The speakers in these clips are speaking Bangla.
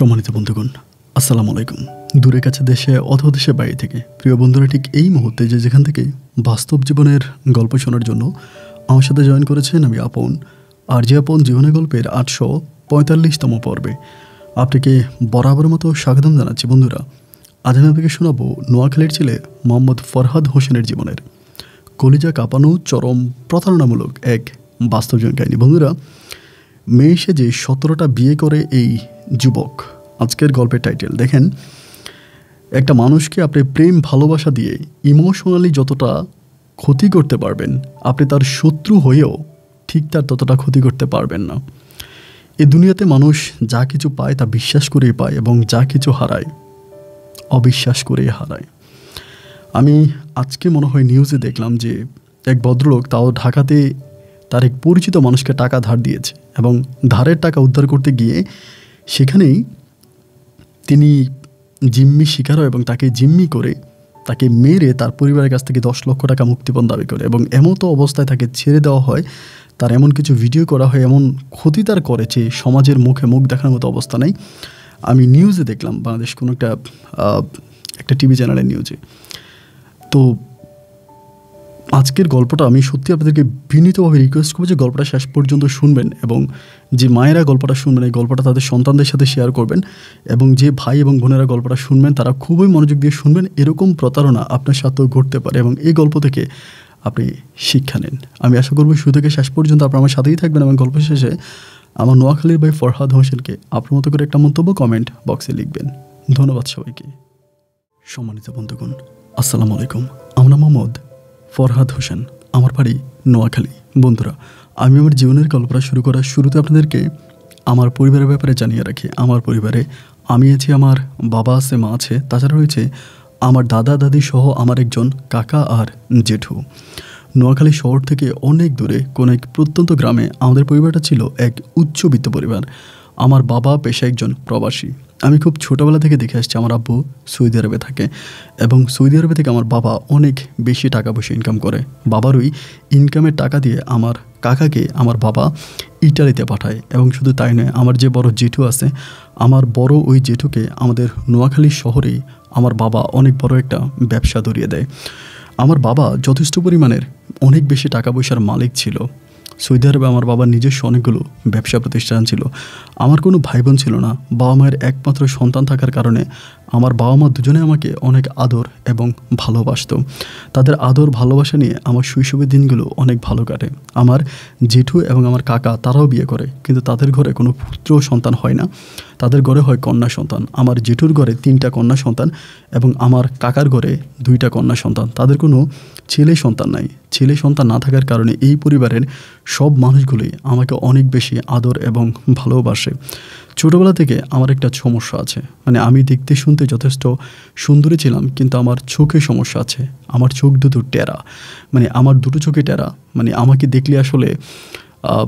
সম্মানিত বন্ধুগণ, আসসালামু আলাইকুম। দূরে কাছে দেশে অথবা দেশের বাইরে থেকে, প্রিয় বন্ধুরা, ঠিক এই মুহূর্তে যে যেখান থেকে বাস্তব জীবনের গল্প শোনার জন্য আমার সাথে জয়েন করেছেন আমি আপন আর যে আপন জীবনের গল্পের আটশো পঁয়তাল্লিশতম পর্বে। আপনাকে বরাবর মতো স্বাগতম জানাচ্ছি বন্ধুরা। আজ আমি আপনাকে শোনাবো নোয়াখালীর ছেলে মোহাম্মদ ফরহাদ হোসেনের জীবনের। কলিজা কাঁপানো, চরম প্রতারণামূলক এক বাস্তব জীবন কাহিনী। বন্ধুরা মেয়ে সে যে সতেরোটা বিয়ে করে এই যুবক আজকের গল্পের টাইটেল দেখেন, একটা মানুষকে আপনি প্রেম, ভালোবাসা দিয়ে ইমোশনালি যতটা ক্ষতি করতে পারবেন, আপনি তার শত্রু হয়েও ঠিক তার ততটা ক্ষতি করতে পারবেন না। এই দুনিয়াতে মানুষ যা কিছু পায় তা বিশ্বাস করেই পায় এবং যা কিছু হারায়, অবিশ্বাস করেই হারায়। আমি আজকে মনে হয় নিউজে দেখলাম যে এক ভদ্রলোক তাও ঢাকাতে তার এক পরিচিত মানুষকে টাকা ধার দিয়েছে এবং ধারের টাকা উদ্ধার করতে গিয়ে সেখানেই তিনি জিম্মি শিকার হয় এবং তাকে জিম্মি করে তাকে মেরে তার পরিবারের কাছ থেকে দশ লক্ষ টাকা মুক্তিপণ দাবি করে এবং এমন তো অবস্থায় তাকে ছেড়ে দেওয়া হয়। তার এমন কিছু ভিডিও করা হয়, এমন ক্ষতি তার করেছে সমাজের মুখে মুখ দেখানোর মতো অবস্থা নেই। আমি নিউজে দেখলাম, বাংলাদেশ কোনো একটা একটা টিভি চ্যানেলের নিউজে তো আজকের গল্পটা আমি সত্যি আপনাদেরকে বিনীতভাবে রিকোয়েস্ট করব যে গল্পটা শেষ পর্যন্ত শুনবেন এবং যে মায়েরা গল্পটা শুনবেন, এই গল্পটা তাদের সন্তানদের সাথে শেয়ার করবেন এবং যে ভাই এবং বোনেরা গল্পটা শুনবেন, তারা খুবই মনোযোগ দিয়ে শুনবেন। এরকম প্রতারণা আপনার সাথেও ঘটতে পারে এবং এই গল্প থেকে আপনি শিক্ষা নেন। আমি আশা করব শুরু থেকে শেষ পর্যন্ত আপনার আমার সাথেই থাকবেন এবং গল্প শেষে আমার নোয়াখালীর ভাই ফরহাদ হোসেনকে আপনার মতো করে একটা মন্তব্য কমেন্ট বক্সে লিখবেন। ধন্যবাদ সবাইকে। সম্মানিত বন্ধুগণ, আসসালামু আলাইকুম। আমরা মোহাম্মদ। ফরহাদ হোসেন, আমার বাড়ি নোয়াখালী। বন্ধুরা, আমি আমার জীবনের কল্পনা শুরু করার শুরুতে আপনাদেরকে আমার পরিবারের ব্যাপারে জানিয়ে রাখি। আমার পরিবারে আমি আছি, আমার বাবা আছে, মা আছে, তাছাড়া রয়েছে আমার দাদা, দাদি সহ আমার একজন কাকা আর জেঠু। নোয়াখালী শহর থেকে অনেক দূরে কোনো এক প্রত্যন্ত গ্রামে আমাদের পরিবারটা ছিল এক উচ্চবিত্ত পরিবার। আমার বাবা পেশা একজন প্রবাসী। আমি খুব ছোটোবেলা থেকে দেখে আসছি আমার আব্বু সৌদি আরবে থাকে এবং সৌদি আরবে থেকে আমার বাবা অনেক বেশি টাকা পয়সা ইনকাম করে। বাবার ওই ইনকামের টাকা দিয়ে আমার কাকাকে আমার বাবা ইটালিতে পাঠায় এবং শুধু তাই নয়, আমার যে বড় জেঠু আছে, আমার বড় ওই জেঠুকে আমাদের নোয়াখালী শহরেই আমার বাবা অনেক বড় একটা ব্যবসা ধরিয়ে দেয়। আমার বাবা যথেষ্ট পরিমাণের অনেক বেশি টাকা পয়সার মালিক ছিল। সৌদি আরবে আমার বাবার নিজস্ব অনেকগুলো ব্যবসা প্রতিষ্ঠান ছিল। আমার কোনো ভাই বোন ছিল না। বাবা মায়ের একমাত্র সন্তান থাকার কারণে আমার বাবা মা দুজনে আমাকে অনেক আদর এবং ভালোবাসতো। তাদের আদর ভালোবাসা নিয়ে আমার শৈশবের দিনগুলো অনেক ভালো কাটে। আমার জেঠু এবং আমার কাকা তারাও বিয়ে করে, কিন্তু তাদের ঘরে কোনো পুত্র সন্তান হয় না। তাদের ঘরে হয় কন্যা সন্তান। আমার জেঠুর ঘরে তিনটা কন্যা সন্তান এবং আমার কাকার ঘরে দুইটা কন্যা সন্তান। তাদের কোনো ছেলে সন্তান নাই। ছেলে সন্তান না থাকার কারণে এই পরিবারের সব মানুষগুলোই আমাকে অনেক বেশি আদর এবং ভালোবাসে। ছোটোবেলা থেকে আমার একটা সমস্যা আছে। মানে আমি দেখতে শুনতে যথেষ্ট সুন্দরী ছিলাম, কিন্তু আমার চোখে সমস্যা আছে। আমার চোখ দুটো টেরা। মানে আমার দুটো চোখে টেরা। মানে আমাকে দেখলে আসলে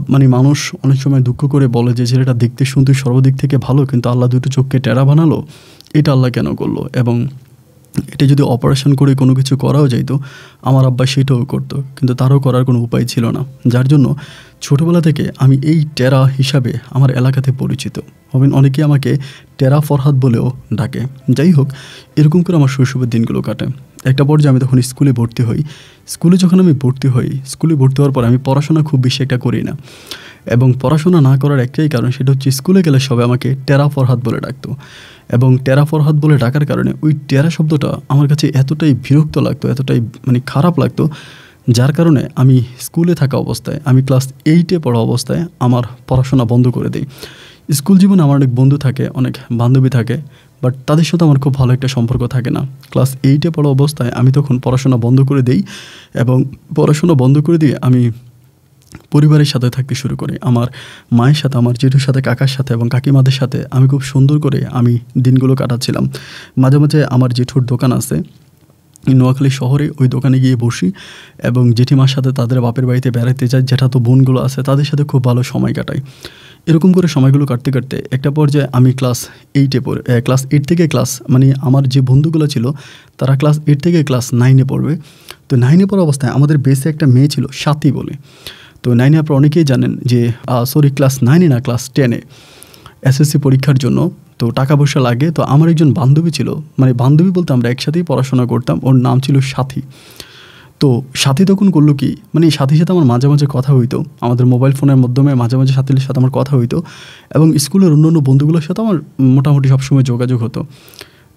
মানে মানুষ অনেক সময় দুঃখ করে বলে যে, ছেলেটা দেখতে শুনতে সর্বদিক থেকে ভালো, কিন্তু আল্লাহ দুটো চোখকে টেরা বানালো। এটা আল্লাহ কেন করল? এবং এটা যদি অপারেশন করে কোনো কিছু করাও যাইতো, আমার আব্বা সেটাও করতো। কিন্তু তারও করার কোনো উপায় ছিল না। যার জন্য ছোটোবেলা থেকে আমি এই টেরা হিসাবে আমার এলাকাতে পরিচিত। হবেন অনেকে আমাকে টেরা ফরহাদ বলেও ডাকে। যাই হোক, এরকম করে আমার শৈশবের দিনগুলো কাটে। একটা পর্যায়ে আমি তখন স্কুলে ভর্তি হই। স্কুলে যখন আমি ভর্তি হই, স্কুলে ভর্তি হওয়ার পর আমি পড়াশোনা খুব বেশি একটা করি না। এবং পড়াশোনা না করার একটাই কারণ, সেটা হচ্ছে স্কুলে গেলে সবাই আমাকে টেরা ফরহাদ বলে ডাকতো। এবং টেরা ফরহাদ বলে ডাকার কারণে ওই টেরা শব্দটা আমার কাছে এতটাই বিরক্ত লাগতো, এতটাই মানে খারাপ লাগতো যার কারণে আমি স্কুলে থাকা অবস্থায়, আমি ক্লাস এইটে পড়া অবস্থায় আমার পড়াশোনা বন্ধ করে দিই। স্কুল জীবনে আমার অনেক বন্ধু থাকে, অনেক বান্ধবী থাকে বাট তাদের সাথে আমার খুব ভালো একটা সম্পর্ক থাকে না। ক্লাস এইটে পড়া অবস্থায় আমি তখন পড়াশোনা বন্ধ করে দিই এবং পড়াশোনা বন্ধ করে দিয়ে আমি পরিবারের সাথে থাকতে শুরু করি। আমার মায়ের সাথে, আমার জেঠুর সাথে, কাকার সাথে এবং কাকিমাদের সাথে আমি খুব সুন্দর করে আমি দিনগুলো কাটাচ্ছিলাম। মাঝে মাঝে আমার জেঠুর দোকান আছে নোয়াখালী শহরে ওই দোকানে গিয়ে বসি এবং জেঠিমার সাথে তাদের বাপের বাড়িতে বেড়াতে যাই, যেটা তো বোনগুলো আছে, তাদের সাথে খুব ভালো সময় কাটাই। এরকম করে সময়গুলো কাটতে কাটতে একটা পর্যায়ে আমি ক্লাস এইটে পড়ে ক্লাস এইট থেকে ক্লাস মানে আমার যে বন্ধুগুলো ছিল, তারা ক্লাস এইট থেকে ক্লাস নাইনে পড়বে। তো নাইনে পড়া অবস্থায় আমাদের বেসে একটা মেয়ে ছিল সাথী বলে। তো নাইনে আপনারা অনেকেই জানেন যে সরি ক্লাস নাইনে না ক্লাস টেনে এসএসসি পরীক্ষার জন্য তো টাকা পয়সা লাগে। তো আমার একজন বান্ধবী ছিল। মানে বান্ধবী বলতে আমরা একসাথেই পড়াশোনা করতাম। ওর নাম ছিল সাথী। তো সাথী তখন করল কি? মানে সাথীর সাথে আমার মাঝে মাঝে কথা হইতো। আমাদের মোবাইল ফোনের মাধ্যমে মাঝে মাঝে সাথীর সাথে আমার কথা হইতো। এবং স্কুলের অন্য অন্য বন্ধুগুলোর সাথে আমার মোটামুটি সবসময় যোগাযোগ হতো।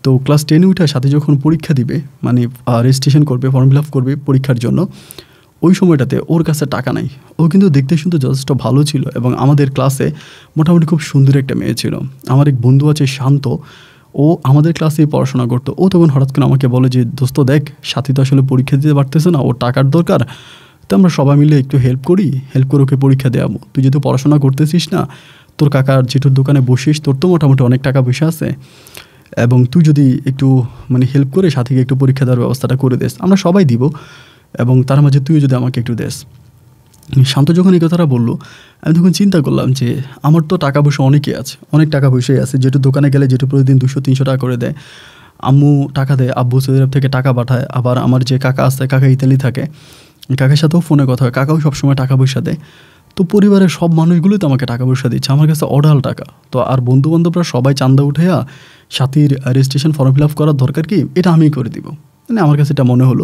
তো ক্লাস টেনে উঠে সাথে যখন পরীক্ষা দিবে মানে রেজিস্ট্রেশন করবে ফর্ম ফিল আপ করবে পরীক্ষার জন্য ওই সময়টাতে ওর কাছে টাকা নাই। ও কিন্তু দেখতে শুনতে যথেষ্ট ভালো ছিল এবং আমাদের ক্লাসে মোটামুটি খুব সুন্দর একটা মেয়ে ছিল। আমার এক বন্ধু আছে শান্ত, ও আমাদের ক্লাসেই পড়াশোনা করতো। ও তখন হঠাৎ করে আমাকে বলে যে, দোস্ত, দেখ, সাথী তো আসলে পরীক্ষা দিতে পারতেছে না ও টাকার দরকার। তো আমরা সবাই মিলে একটু হেল্প করি হেল্প করে ওকে পরীক্ষা দেওয়াবো তুই যেহেতু পড়াশোনা করতেছিস না, তোর কাকার জেঠুর দোকানে বসিস, তোর তো মোটামুটি অনেক টাকা পয়সা আছে। এবং তুই যদি একটু মানে হেল্প করে সাথীকে একটু পরীক্ষা দেওয়ার ব্যবস্থাটা করে দেস, আমরা সবাই দিব। এবং তার মাঝে তুইও যদি আমাকে একটু দেস। শান্ত যখন এই কথাটা বলল, আমি তখন চিন্তা করলাম যে, আমার তো টাকা পয়সা অনেকই আছে, অনেক টাকা পয়সাই আছে। যেটু দোকানে গেলে যেটু প্রতিদিন দুশো, তিনশো টাকা করে দেয়, আম্মু টাকা দেয়, আব্বু সৌদি আরব থেকে টাকা পাঠায়, আবার আমার যে কাকা আছে, কাকা ইতালি থাকে, কাকার সাথেও ফোনে কথা হয়, কাকাও সবসময় টাকা পয়সা দেয়। তো পরিবারের সব মানুষগুলোই তো আমাকে টাকা পয়সা দিচ্ছে, আমার কাছে অঢাল টাকা। তো আর বন্ধু বান্ধবরা সবাই চান্দা উঠেয়া সাথীর রেজিস্ট্রেশন ফর্ম ফিল আপ করার দরকার কি? এটা আমিই করে দিব। মানে আমার কাছে এটা মনে হলো।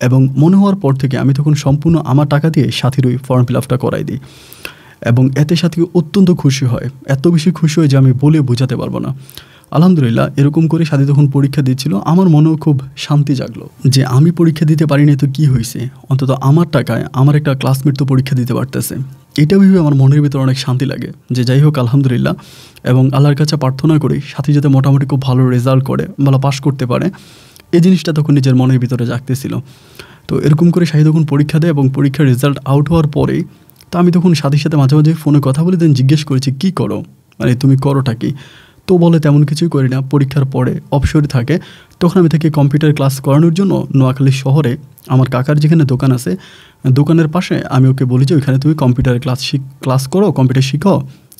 এবং মনে হওয়ার পর থেকে আমি তখন সম্পূর্ণ আমার টাকা দিয়ে সাথীর ওই ফর্ম ফিল আপটা করাই দিই। এবং এতে সাথী অত্যন্ত খুশি হয়। এত বেশি খুশি হয় যে আমি বলে বোঝাতে পারব না। আলহামদুলিল্লাহ, এরকম করে সাথী তখন পরীক্ষা দিচ্ছিল। আমার মনেও খুব শান্তি জাগলো যে আমি পরীক্ষা দিতে পারিনি তো কি হয়েছে অন্তত আমার টাকায় আমার একটা ক্লাসমেট তো পরীক্ষা দিতে পারতেছে। এটা ভেবে আমার মনের ভিতরে অনেক শান্তি লাগে যে যাই হোক, আলহামদুলিল্লাহ। এবং আল্লাহর কাছে প্রার্থনা করি, সাথী যাতে মোটামুটি খুব ভালো রেজাল্ট করে, ভালো পাশ করতে পারে। এই জিনিসটা তখন নিজের মনের ভিতরে জাগতেছিল। তো এরকম করে শাহি তখন পরীক্ষা দেয় এবং পরীক্ষার রেজাল্ট আউট হওয়ার পরেই তা আমি তখন সাথীর সাথে মাঝে মাঝে ফোনে কথা বলে দেন, জিজ্ঞেস করেছি, কী করো? মানে তুমি করোটা কি? তো বলে তেমন কিছুই করি না। পরীক্ষার পরে অবসরে থাকে, তখন আমি থেকে কম্পিউটার ক্লাস করানোর জন্য নোয়াখালী শহরে আমার কাকার যেখানে দোকান আছে, দোকানের পাশে আমি ওকে বলি যে, ওইখানে তুমি কম্পিউটার ক্লাস শিখ, ক্লাস করো, কম্পিউটার শিখো,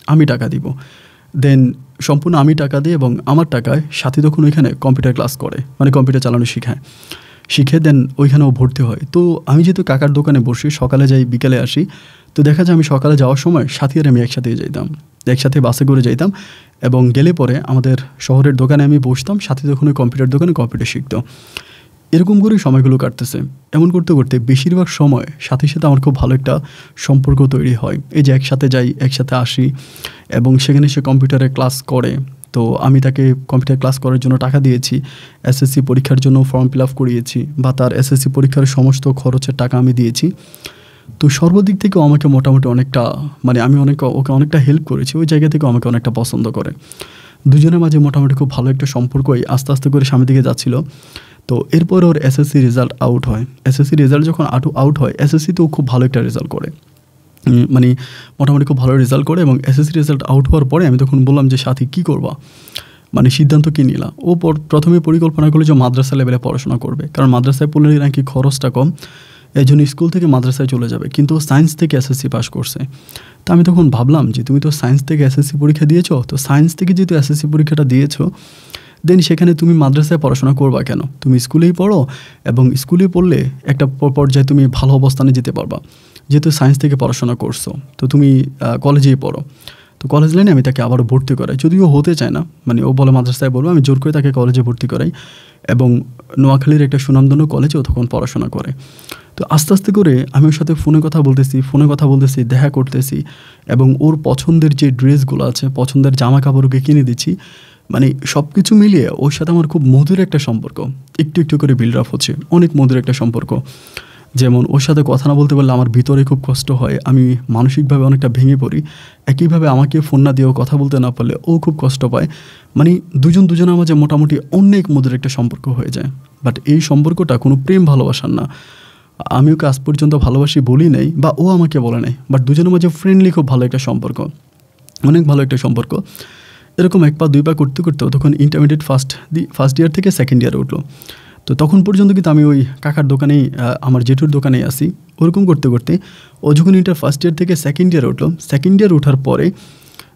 আমি টাকা দিব। দেন সম্পূর্ণ আমি টাকা দিই এবং আমার টাকায় সাথী তখন ওইখানে কম্পিউটার ক্লাস করে মানে কম্পিউটার চালানো শেখায়। শিখে দেন ওইখানেও ভর্তি হয়। তো আমি যেহেতু কাকার দোকানে বসি, সকালে যাই, বিকেলে আসি, তো দেখা যায় আমি সকালে যাওয়ার সময় সাথী আর আমি একসাথে যাইতাম। একসাথে বাসে করে যাইতাম। এবং গেলে পরে আমাদের শহরের দোকানে আমি বসতাম, সাথে তখন ওই কম্পিউটার দোকানে কম্পিউটার শিখতো। এরকম করেই সময়গুলো কাটতেছে। এমন করতে করতে বেশিরভাগ সময় সাথে সাথে আমার খুব ভালো একটা সম্পর্ক তৈরি হয়। এই যে একসাথে যাই, একসাথে আসি এবং সেখানে সে কম্পিউটারে ক্লাস করে। তো আমি তাকে কম্পিউটার ক্লাস করার জন্য টাকা দিয়েছি, এসএসসি পরীক্ষার জন্য ফর্ম ফিল আপ করিয়েছি বা তার এসএসসি পরীক্ষার সমস্ত খরচের টাকা আমি দিয়েছি। তো সর্বদিক থেকেও আমাকে মোটামুটি অনেকটা মানে আমি অনেক, ওকে অনেকটা হেল্প করেছি। ওই জায়গা থেকেও আমাকে অনেকটা পছন্দ করে। দুজনের মাঝে মোটামুটি খুব ভালো একটা সম্পর্কই আস্তে আস্তে করে সামনের দিকে যাচ্ছিল। তো এরপর ওর এসএসসি রেজাল্ট আউট হয়। এসএসসি রেজাল্ট যখন আটু আউট হয় এসএসসিতেও খুব ভালো একটা রেজাল্ট করে। মানে মোটামুটি খুব ভালো রেজাল্ট করে এবং এসএসসি রেজাল্ট আউট হওয়ার পরে আমি তখন বললাম যে, সাথী, কী করবা? মানে সিদ্ধান্ত কী নিলা? ও প্রথমে পরিকল্পনা করল যে মাদ্রাসা লেভেলে পড়াশোনা করবে। কারণ মাদ্রাসায় পড়লে নাকি খরচটা কম। এই জন্য স্কুল থেকে মাদ্রাসায় চলে যাবে। কিন্তু সায়েন্স থেকে এসএসসি পাস করছে। তা আমি তখন ভাবলাম যে, তুমি তো সায়েন্স থেকে এসএসসি পরীক্ষা দিয়েছ, তো সায়েন্স থেকে যেহেতু এসএসসি পরীক্ষাটা দিয়েছ দেন সেখানে তুমি মাদ্রাসায় পড়াশোনা করবা কেন? তুমি স্কুলেই পড়ো এবং স্কুলে পড়লে একটা পর্যায়ে তুমি ভালো অবস্থানে যেতে পারবা। যেহেতু সায়েন্স থেকে পড়াশোনা করছ, তো তুমি কলেজেই পড়ো। তো কলেজ লাইনে আমি তাকে আবারও ভর্তি করাই। যদিও হতে চায় না মানে ও বলে মাদ্রাসায় বলব, আমি জোর করে তাকে কলেজে ভর্তি করাই। এবং নোয়াখালীর একটা সুনামধন্য কলেজেও তখন পড়াশোনা করে। তো আস্তে আস্তে করে আমি ওর সাথে ফোনে কথা বলতেছি, ফোনে কথা বলতেছি, দেখা করতেছি এবং ওর পছন্দের যে ড্রেসগুলো আছে, পছন্দের জামা কাপড়কে কিনে দিচ্ছি মানে সব কিছু মিলিয়ে ওর সাথে আমার খুব মধুর একটা সম্পর্ক। একটু একটু করে বিল্ড আপ হচ্ছে, অনেক মধুর একটা সম্পর্ক। যেমন ওর সাথে কথা না বলতে পারলে আমার ভিতরে খুব কষ্ট হয়, আমি মানসিকভাবে অনেকটা ভেঙে পড়ি। একইভাবে আমাকে ফোন না দিয়েও কথা বলতে না পারলে ও খুব কষ্ট পায়। মানে দুজন দুজনের মাঝে মোটামুটি অনেক মধুর একটা সম্পর্ক হয়ে যায়। বাট এই সম্পর্কটা কোনো প্রেম ভালোবাসার না। আমি ওকে আজ পর্যন্ত ভালোবাসি বলি নাই বা ও আমাকে বলে নাই? বাট দুজনের মাঝে ফ্রেন্ডলি খুব ভালো একটা সম্পর্ক। অনেক ভালো একটা সম্পর্ক। এরকম এক পা, দুই পা করতে করতে তখন intermediate first the first year থেকে সেকেন্ড ইয়ারে উঠল। তো তখন পর্যন্ত কিন্তু আমি ওই কাকার দোকানেই আমার জেঠুর দোকানেই আসি ওরকম করতে করতে ও যখন ইন্টার ফার্স্ট ইয়ার থেকে সেকেন্ড ইয়ারে উঠল সেকেন্ড ইয়ার ওঠার পরে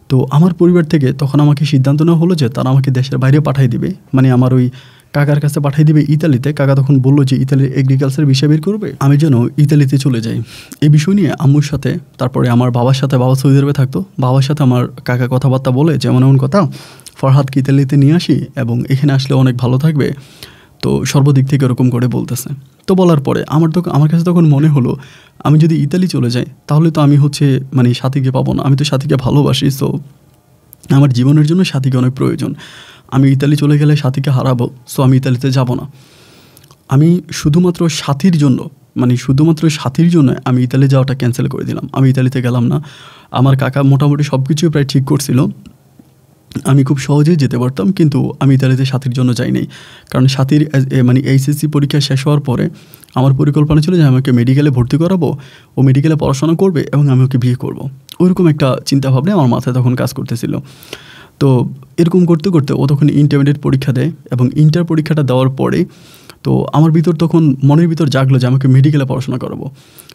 তো আমার পরিবার থেকে তখন আমাকে সিদ্ধান্ত নেওয়া হলো যে তারা আমাকে দেশের বাইরে পাঠিয়ে দিবে। মানে আমার ওই কাকার কাছে পাঠিয়ে দিবে ইতালিতে। কাকা তখন বলল যে, ইতালির এগ্রিকালচার বিষয় বের করবে? আমি যেন ইতালিতে চলে যাই। এই বিষয় নিয়ে আম্মুর সাথে, তারপরে আমার বাবার সাথে, বাবা সৌদি আরবে থাকতো। বাবার সাথে আমার কাকা কথাবার্তা বলে, যেমন এমন কথা ফরহাদকে ইতালিতে নিয়ে আসি এবং এখানে আসলে অনেক ভালো থাকবে? তো সর্বদিক থেকে ওরকম করে বলতেছে। তো বলার পরে আমার তো আমার কাছে তখন মনে হলো, আমি যদি ইতালি চলে যাই, তাহলে তো আমি হচ্ছে মানে সাথীকে পাবো না। আমি তো সাথীকে ভালোবাসি। সো আমার জীবনের জন্য সাথীকে অনেক প্রয়োজন। আমি ইতালি চলে গেলে সাথীকে হারাবো সো আমি ইতালিতে যাব না। আমি শুধুমাত্র সাথীর জন্য মানে শুধুমাত্র সাথীর জন্য আমি ইতালি যাওয়াটা ক্যান্সেল করে দিলাম। আমি ইতালিতে গেলাম না। আমার কাকা মোটামুটি সব কিছুই প্রায় ঠিক করছিল। আমি খুব সহজেই যেতে পারতাম, কিন্তু আমি ইতালিতে সাথীর জন্য যাই নাই। কারণ সাথীর মানে এইচএসসি পরীক্ষা শেষ হওয়ার পরে আমার পরিকল্পনা ছিল যে আমাকে মেডিকেলে ভর্তি করাবো, ও মেডিকেলে পড়াশোনা করবে এবং আমি ওকে বিয়ে করব। ওইরকম একটা চিন্তাভাবনা আমার মাথায় তখন কাজ করতেছিল। তো এরকম করতে করতে ও তখন ইন্টারমিডিয়েট পরীক্ষা দেয় এবং ইন্টার পরীক্ষাটা দেওয়ার পরে তো আমার ভিতর তখন মনের ভিতর জাগলো যে আমাকে মেডিকেলে পড়াশোনা করাবো।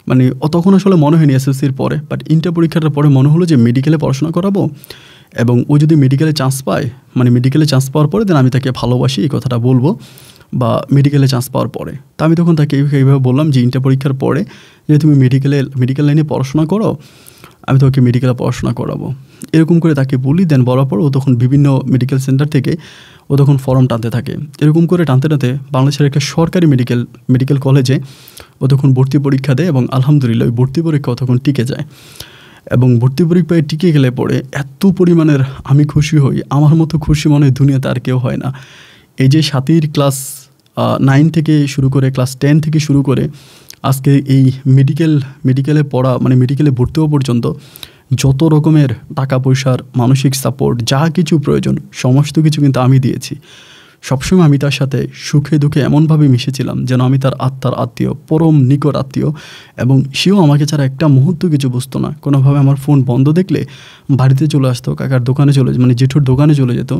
মানে তখন আসলে মনে হয়নি এসএসসির পরে বাট ইন্টার পরীক্ষাটার পরে মনে হলো যে মেডিকেলে পড়াশোনা করাবো এবং ও যদি মেডিকেলে চান্স পায় মানে মেডিকেলে চান্স পাওয়ার পরে দেন আমি তাকে ভালোবাসি, এই কথাটা বলব, বা মেডিকেলে চান্স পাওয়ার পরে। তা আমি তখন তাকে এইভাবে বললাম যে ইন্টার পরীক্ষার পরে যে তুমি মেডিকেলে মেডিকেল লাইনে পড়াশোনা করো, আমি তোকে মেডিকেলে পড়াশোনা করাবো। এরকম করে তাকে বলি দেন বলার পর ও তখন বিভিন্ন মেডিকেল সেন্টার থেকে ও তখন ফর্ম টানতে থাকে। এরকম করে টানতে টানতে বাংলাদেশের একটা সরকারি মেডিকেল মেডিকেল কলেজে ও তখন ভর্তি পরীক্ষা দেয় এবং আলহামদুলিল্লাহ ওই ভর্তি পরীক্ষা তখন টিকে যায়। এবং ভর্তি পরীক্ষায় টিকে গেলে পরে এত পরিমাণের আমি খুশি হই, আমার মতো খুশি মনে হয় দুনিয়াতে আর কেউ হয় না। এই যে সাথীর ক্লাস নাইন থেকে শুরু করে ক্লাস টেন থেকে শুরু করে আজকে এই মেডিকেল মেডিকেলে পড়া মানে মেডিকেলে ভর্তি হওয়া পর্যন্ত যত রকমের টাকা পয়সার মানসিক সাপোর্ট যা কিছু প্রয়োজন, সমস্ত কিছু কিন্তু আমি দিয়েছি। সবসময় আমি তার সাথে সুখে দুঃখে এমনভাবে মিশেছিলাম যেন আমি তার আত্মার আত্মীয়, পরম নিকট আত্মীয় এবং সেও আমাকে ছাড়া একটা মুহূর্ত কিছু বুঝতো না। কোনোভাবে আমার ফোন বন্ধ দেখলে বাড়িতে চলে আসতো, কাকার দোকানে চলে মানে জেঠুর দোকানে চলে যেত।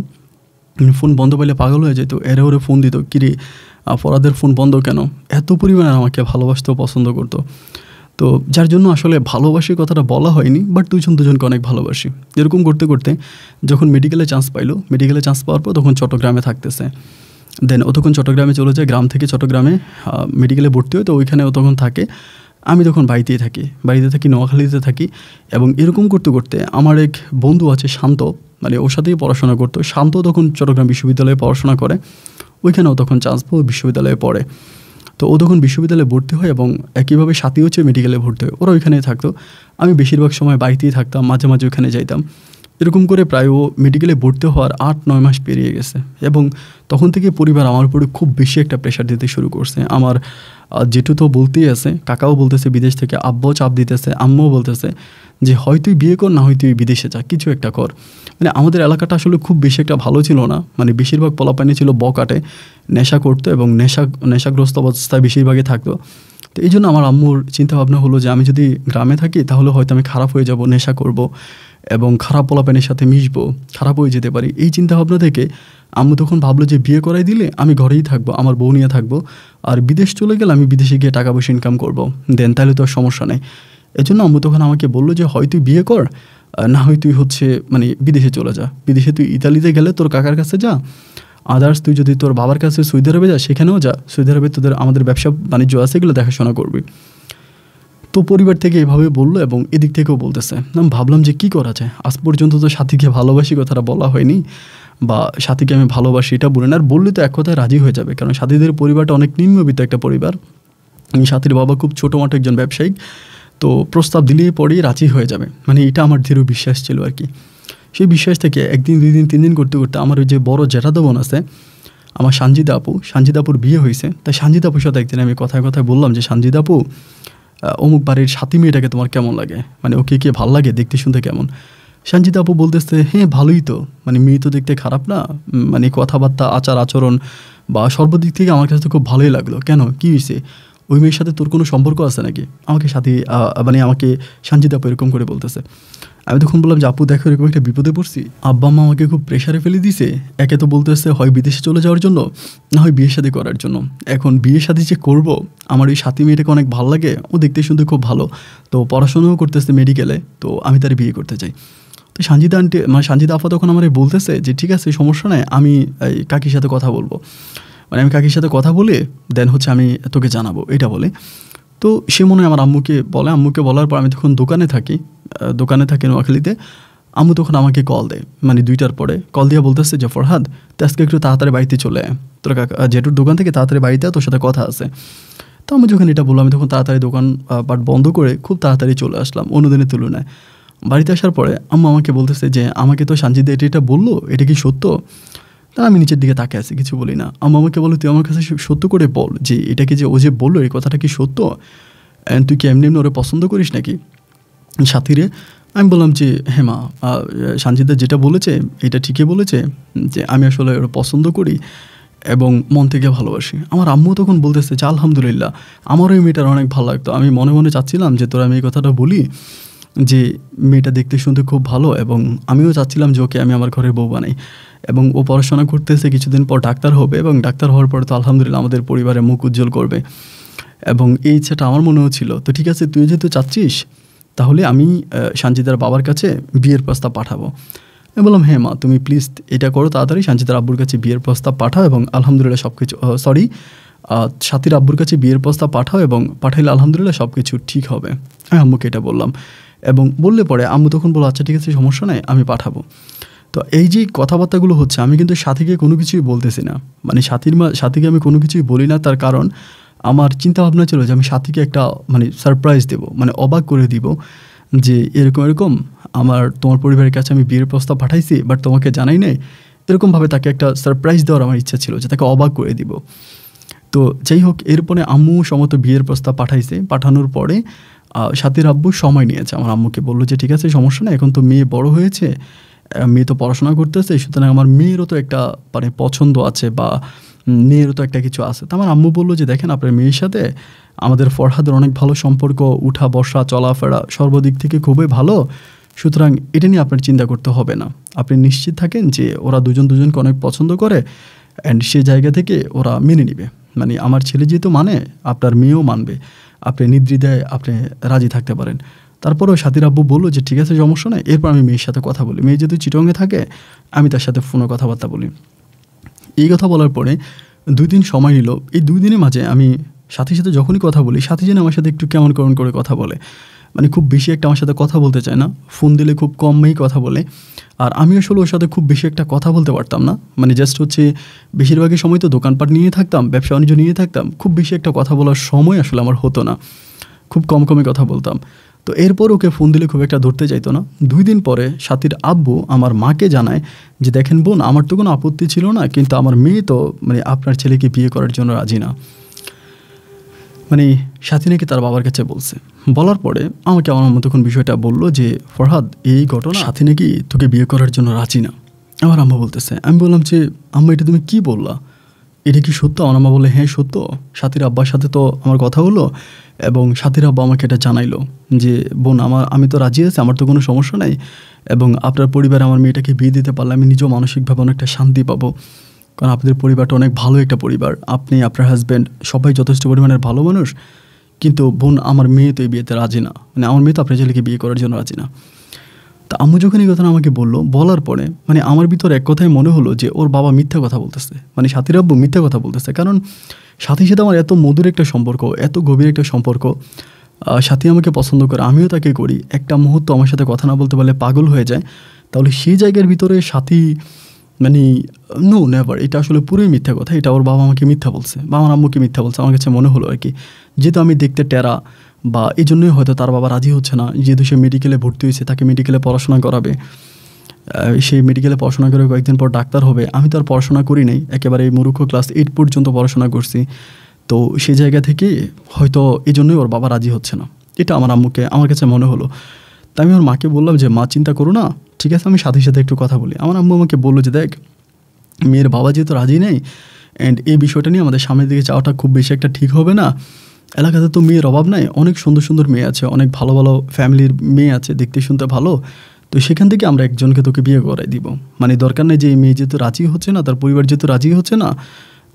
ফোন বন্ধ পেলে পাগল হয়ে যেত, এরে ওরে ফোন দিত, কিরে ফরাদের ফোন বন্ধ কেন? এত পরিমাণে আমাকে ভালোবাসতেও পছন্দ করতো। তো যার জন্য আসলে ভালোবাসি কথাটা বলা হয়নি বাট দুজন দুজনকে অনেক ভালোবাসি। এরকম করতে করতে যখন মেডিকেলে চান্স পাইলো মেডিকেলে চান্স পাওয়ার পর তখন চট্টগ্রামে থাকতেছে। দেন ও তখন চট্টগ্রামে চলে যায়, গ্রাম থেকে চট্টগ্রামে মেডিকেলে ভর্তি হয় তো ওইখানে ও তখন থাকে। আমি তখন বাড়িতেই থাকি, বাড়িতে থাকি, নোয়াখালীতে থাকি এবং এরকম করতে করতে আমার এক বন্ধু আছে শান্ত মানে ওর সাথেই পড়াশোনা করতো। শান্ত তখন চট্টগ্রাম বিশ্ববিদ্যালয়ে পড়াশোনা করে, ওইখানেও তখন চান্স পাবো বিশ্ববিদ্যালয়ে পড়ে। তো ও তখন বিশ্ববিদ্যালয়ে ভর্তি হয় এবং একইভাবে সাথী হচ্ছে মেডিকেলে ভর্তি হয়। ওরা ওইখানেই থাকতো। আমি বেশিরভাগ সময় বাড়িতেই থাকতাম, মাঝে মাঝে ওখানে যাইতাম। এরকম করে প্রায় ও মেডিকেলে ভর্তি হওয়ার আট, নয় মাস পেরিয়ে গেছে এবং তখন থেকে পরিবার আমার উপরে খুব বেশি একটা প্রেশার দিতে শুরু করছে। আমার যেটু তো বলতেই আছে, কাকাও বলতেছে বিদেশ থেকে, আব্বাও চাপ দিতেছে, আম্মাও বলতেছে যে হয় তুই বিয়ে কর, না হয় তুই বিদেশে যা, কিছু একটা কর। মানে আমাদের এলাকাটা আসলে খুব বেশি একটা ভালো ছিল না। মানে বেশিরভাগ পলাপানি ছিল বকাটে, নেশা করতো এবং নেশা, নেশাগ্রস্ত অবস্থায় বেশিরভাগই থাকতো। তো এই জন্য আমার আম্মুর চিন্তাভাবনা হলো যে আমি যদি গ্রামে থাকি, তাহলে হয়তো আমি খারাপ হয়ে যাব, নেশা করব এবং খারাপ পোলাপানের সাথে মিশবো, খারাপ হয়ে যেতে পারি। এই চিন্তাভাবনা থেকে আম্মু তখন ভাবলো যে বিয়ে করাই দিলে আমি ঘরেই থাকব, আমার বউ নিয়ে থাকব। আর বিদেশ চলে গেলে আমি বিদেশে গিয়ে টাকা পয়সা ইনকাম করব। দেন তাহলে তো আর সমস্যা নেই। এজন্য আম্মু তখন আমাকে বলল যে, হয় তুই বিয়ে কর না হয় তুই হচ্ছে মানে বিদেশে চলে যা। বিদেশে তুই ইতালিতে গেলে তোর কাকার কাছে যা আদার্স তুই যদি তোর বাবার কাছে সৌদি আরবে যা সেখানেও যা। সৌদি আরবে তোদের আমাদের ব্যবসা বাণিজ্য আছে, এগুলো দেখাশোনা করবি। তো পরিবার থেকে এভাবে বলল এবং এদিক থেকেও বলতেছে আমি ভাবলাম যে কি করা যায়? আজ পর্যন্ত তো সাথীকে ভালোবাসি কথাটা বলা হয়নি, বা সাথীকে আমি ভালোবাসি এটা বলে না। আর বললে তো এক কথায় রাজি হয়ে যাবে, কারণ সাথীদের পরিবারটা অনেক নিম্নবিত্ত একটা পরিবার। সাথীর বাবা খুব ছোটো মাঠো একজন ব্যবসায়িক, তো প্রস্তাব দিলেই পরেই রাজি হয়ে যাবে। মানে এটা আমার দৃঢ় বিশ্বাস ছিল আর কি। সেই বিশ্বাস থেকে একদিন দুই দিন তিন দিন করতে করতে আমার ওই যে বড় জেঠাদা বোন আছে, আমার সানজিদা আপু সানজিদা আপুর বিয়ে হয়েছে। তাই সানজিদা আপুর সাথে একদিন আমি কথায় কথায় বললাম যে, সানজিদা আপু অমুক বাড়ির সাথী মেয়েটাকে তোমার কেমন লাগে? মানে ওকে কে ভালো লাগে? দেখতে শুনতে কেমন? সঞ্জিতা আপু বলতেছে হ্যাঁ ভালোই তো। মানে মেয়ে তো দেখতে খারাপ না। মানে কথাবার্তা, আচার, আচরণ বা সর্বদিক থেকে আমার কাছে তো খুব ভালোই লাগল। কেন? কী হয়েছে? ওই মেয়ের সাথে তোর কোনো সম্পর্ক আছে নাকি? আমাকে সাথে মানে আমাকে সঞ্জিতা আপু এরকম করে বলতেছে। আমি তখন বললাম যে, আপু, দেখো, এরকম একটা বিপদে পড়ছি। আব্বা মা আমাকে খুব প্রেশারে ফেলে দিছে। একে তো বলতে বলতেছে হয় বিদেশে চলে যাওয়ার জন্য, না হয় বিয়ে শাদী করার জন্য। এখন বিয়ে শাদী যে করব, আমার ওই সাথী মেয়েটাকে অনেক ভালো লাগে, ও দেখতে শুনতে খুব ভালো। তো পড়াশোনাও করতেছে মেডিকেলে তো আমি তার বিয়ে করতে চাই। তো সানজিদা আন্টি মানে সানজিদা আফা তখন আমার বলতেছে যে, ঠিক আছে, সমস্যা নেই, আমি কাকির সাথে কথা বলব। মানে আমি কাকির সাথে কথা বলে দেন হচ্ছে আমি তোকে জানাব, এটা বলে। তো সে মনে হয় আমার আম্মুকে বলে, আম্মুকে বলার পর আমি তখন দোকানে থাকি। দোকানে থাকে নোয়াখালীতে আম্মু তখন আমাকে কল দেয় মানে দুইটার পরে। কল দিয়ে বলতেছে যে, ফরহাদ তো আজকে একটু তাড়াতাড়ি বাড়িতে চলে তোর কাকা জেঠুর দোকান থেকে তাড়াতাড়ি বাড়িতে তোর সাথে কথা আছে। তো আমি যখন এটা বললাম, আমি তখন তাড়াতাড়ি দোকান বাট বন্ধ করে খুব তাড়াতাড়ি চলে আসলাম অন্যদিনের তুলনায়। বাড়িতে আসার পরে আম্মু আমাকে বলতেছে যে, আমাকে তো সানজিদা এটা এটা বলল, এটা কি সত্য? তা আমি নিচের দিকে তাকে আছি, কিছু বলি না। আম্মু আমাকে বলো, তুই আমার কাছে সত্য করে বল যে এটাকে যে ও যে বলল, এই কথাটা কি সত্য? And তুই কি এমনি এমনি ওরে পছন্দ করিস নাকি? সাথীরে আমি বললাম যে হেমা আহ, সানজিদা যেটা বলেছে এটা ঠিকই বলেছে যে আমি আসলে ওরা পছন্দ করি এবং মন থেকে ভালোবাসি। আমার আম্মু তখন বলতেছে যে আলহামদুলিল্লাহ আমারও এই মেয়েটার অনেক ভালো লাগতো। আমি মনে মনে চাচ্ছিলাম যে তোরা আমি এই কথাটা বলি যে মেয়েটা দেখতে শুনতে খুব ভালো এবং আমিও চাচ্ছিলাম যে ওকে আমি আমার ঘরের বউ বানাই। এবং ও পড়াশোনা করতেছে কিছুদিন পর ডাক্তার হবে এবং ডাক্তার হওয়ার পরে তো আলহামদুলিল্লাহ আমাদের পরিবারে মুখ উজ্জ্বল করবে। এবং এই ইচ্ছাটা আমার মনেও ছিল। তো ঠিক আছে তুই যেহেতু চাচ্ছিস তাহলে আমি সানজিদার বাবার কাছে বিয়ের প্রস্তাব পাঠাবো। আমি বললাম হ্যাঁ মা, তুমি প্লিজ এটা করো তাড়াতাড়ি। সানজিদার আব্বুর কাছে বিয়ের প্রস্তাব পাঠাও এবং আলহামদুলিল্লাহ সব কিছু সরি সাথীর আব্বুর কাছে বিয়ের প্রস্তাব পাঠাও এবং পাঠাইলে আলহামদুলিল্লাহ সব কিছু ঠিক হবে। আমি আম্মুকে এটা বললাম এবং বললে পরে, আম্মু তখন বলল আচ্ছা ঠিক আছে, সমস্যা নাই, আমি পাঠাবো। তো এই যে কথাবার্তাগুলো হচ্ছে, আমি কিন্তু সাথীকে কোনো কিছুই বলতেছি না। মানে সাথীর মা, সাথীকে আমি কোনো কিছুই বলি না, তার কারণ আমার চিন্তা ভাবনা ছিল যে আমি সাথীকে একটা মানে সারপ্রাইজ দেব মানে অবাক করে দিব যে এরকম এরকম, আমার, তোমার পরিবারের কাছে আমি বিয়ের প্রস্তাব পাঠাইছি বাট তোমাকে জানাই নাই। এরকমভাবে তাকে একটা সারপ্রাইজ দেওয়ার আমার ইচ্ছা ছিল, যে তাকে অবাক করে দিব। তো যাই হোক, এরপরে আম্মু সমত বিয়ের প্রস্তাব পাঠাইছে। পাঠানোর পরে সাথীর আব্বু সময় নিয়েছে। আমার আম্মুকে বলল যে, ঠিক আছে, সমস্যা না এখন তো মেয়ে বড় হয়েছে মেয়ে তো পড়াশোনা করতেছে, সুতরাং আমার মেয়েরও তো একটা মানে পছন্দ আছে বা মেয়েরও তো একটা কিছু আছে। তো আমার আম্মু বলল যে, দেখেন আপনার মেয়ের সাথে আমাদের ফরহাদের অনেক ভালো সম্পর্ক, উঠা, বসা, চলাফেরা সর্বদিক থেকে খুবই ভালো। সুতরাং এটা নিয়ে আপনার চিন্তা করতে হবে না। আপনি নিশ্চিত থাকেন যে ওরা দুজন দুজনকে অনেক পছন্দ করে অ্যান্ড সে জায়গা থেকে ওরা মেনে নিবে। মানে আমার ছেলে যেহেতু মানে আপনার মেয়েও মানবে। আপনি নিদ্রিদায় আপনি রাজি থাকতে পারেন। তারপরেও সাথীর আব্বু বলল যে, ঠিক আছে, সমস্যা নেই। এরপর আমি মেয়ের সাথে কথা বলি। মেয়ে যেহেতু চিটঙ্গে থাকে, আমি তার সাথে ফোনে কথাবার্তা বলি। এই কথা বলার পরে দুই দিন সময় নিল। এই দুই দিনের মাঝে আমি সাথীর সাথে যখনই কথা বলি, সাথে যেন আমার সাথে একটু কেমন কেমন করে কথা বলে। মানে খুব বেশি একটা আমার সাথে কথা বলতে চায় না। ফোন দিলে খুব কমই কথা বলে। আর আমি আসলে ওর সাথে খুব বেশি একটা কথা বলতে পারতাম না। মানে জাস্ট হচ্ছে বেশিরভাগই সময় তো দোকানপাট নিয়ে থাকতাম, ব্যবসা বাণিজ্য নিয়ে থাকতাম। খুব বেশি একটা কথা বলার সময় আসলে আমার হতো না। খুব কম কমে কথা বলতাম। তো এরপর ওকে ফোন দিলে খুব একটা ধরতে চাইতো না। দুই দিন পরে সাথীর আব্বু আমার মাকে জানায় যে, দেখেন বোন, আমার তো কোনো আপত্তি ছিল না, কিন্তু আমার মেয়ে তো মানে আপনার ছেলেকে বিয়ে করার জন্য রাজি না। মানে সাথী নাকি তার বাবার কাছে বলছে। বলার পরে আমাকে আমার মতো তখন বিষয়টা বলল যে, ফরহাদ, এই ঘটনা সাথী নাকি তোকে বিয়ে করার জন্য রাজি না? আমার আম্মা বলতেছে, আমি বললাম যে, আম্মা, এটা তুমি কি বললা? এটা কি সত্য? অনামা বলে হ্যাঁ সত্য। সাথীর আব্বার সাথে তো আমার কথা হলো এবং সাথীর আব্বা আমাকে এটা জানাইলো যে, বোন, আমার, আমি তো রাজি আছি, আমার তো কোনো সমস্যা নাই এবং আপনার পরিবার আমার মেয়েটাকে বিয়ে দিতে পারলে আমি নিজেও মানসিকভাবে অনেকটা শান্তি পাবো। কারণ আপনাদের পরিবারটা অনেক ভালো একটা পরিবার। আপনি, আপনার হাজব্যান্ড সবাই যথেষ্ট পরিমাণের ভালো মানুষ। কিন্তু বোন, আমার মেয়ে তো এই বিয়েতে রাজি না। মানে আমার মেয়ে তো আপনার ছেলেকে বিয়ে করার জন্য রাজি না। তা আম্মু যখন এই কথাটা আমাকে বলল, বলার পরে মানে আমার ভিতর এক কথাই মনে হলো যে ওর বাবা মিথ্যা কথা বলতেছে। মানে সাথীর আব্বু মিথ্যা কথা বলতেছে। কারণ সাথীর সাথে আমার এত মধুর একটা সম্পর্ক, এত গভীর একটা সম্পর্ক সাথী আমাকে পছন্দ করে, আমিও তাকে করি। একটা মুহূর্ত আমার সাথে কথা না বলতে পারলে পাগল হয়ে যায়। তাহলে সেই জায়গার ভিতরে সাথী মানে নো নেভার এটা আসলে পুরোই মিথ্যা কথা। এটা ওর বাবা আমাকে মিথ্যা বলছে বা আমার আম্মুকে মিথ্যা বলছে। আমার কাছে মনে হলো আর কি। যেহেতু আমি দেখতে টেরা বা এই জন্যই হয়তো তার বাবা রাজি হচ্ছে না, যেহেতু সে মেডিকেলে ভর্তি হয়েছে, তাকে মেডিকেলে পড়াশোনা করাবে। সেই মেডিকেলে পড়াশোনা করে কয়েকদিন পর ডাক্তার হবে। আমি তো আর পড়াশোনা করি নাই, একেবারে মুরুক্ষ ক্লাস এইট পর্যন্ত পড়াশোনা করছি। তো সেই জায়গা থেকে হয়তো এই জন্যই ওর বাবা রাজি হচ্ছে না। এটা আমার আম্মুকে, আমার কাছে মনে হলো। তাই আমি ওর মাকে বললাম যে, মা, চিন্তা করো না, ঠিক আছে, আমি সাথে সাথে একটু কথা বলি। আমার আম্মু আমাকে বলল যে, দেখ, মেয়ের বাবা যেহেতু রাজি নেই অ্যান্ড এই বিষয়টা নিয়ে আমাদের সামনের দিকে যাওয়াটা খুব বেশি একটা ঠিক হবে না এলাকাতে তো মেয়ের অভাব নাই, অনেক সুন্দর সুন্দর মেয়ে আছে, অনেক ভালো ভালো ফ্যামিলির মেয়ে আছে, দেখতে শুনতে ভালো। তো সেখান থেকে আমরা একজনকে তোকে বিয়ে করাই দিব। মানে দরকার নেই যে এই মেয়ে যেহেতু রাজি হচ্ছে না, তার পরিবার যেহেতু রাজি হচ্ছে না,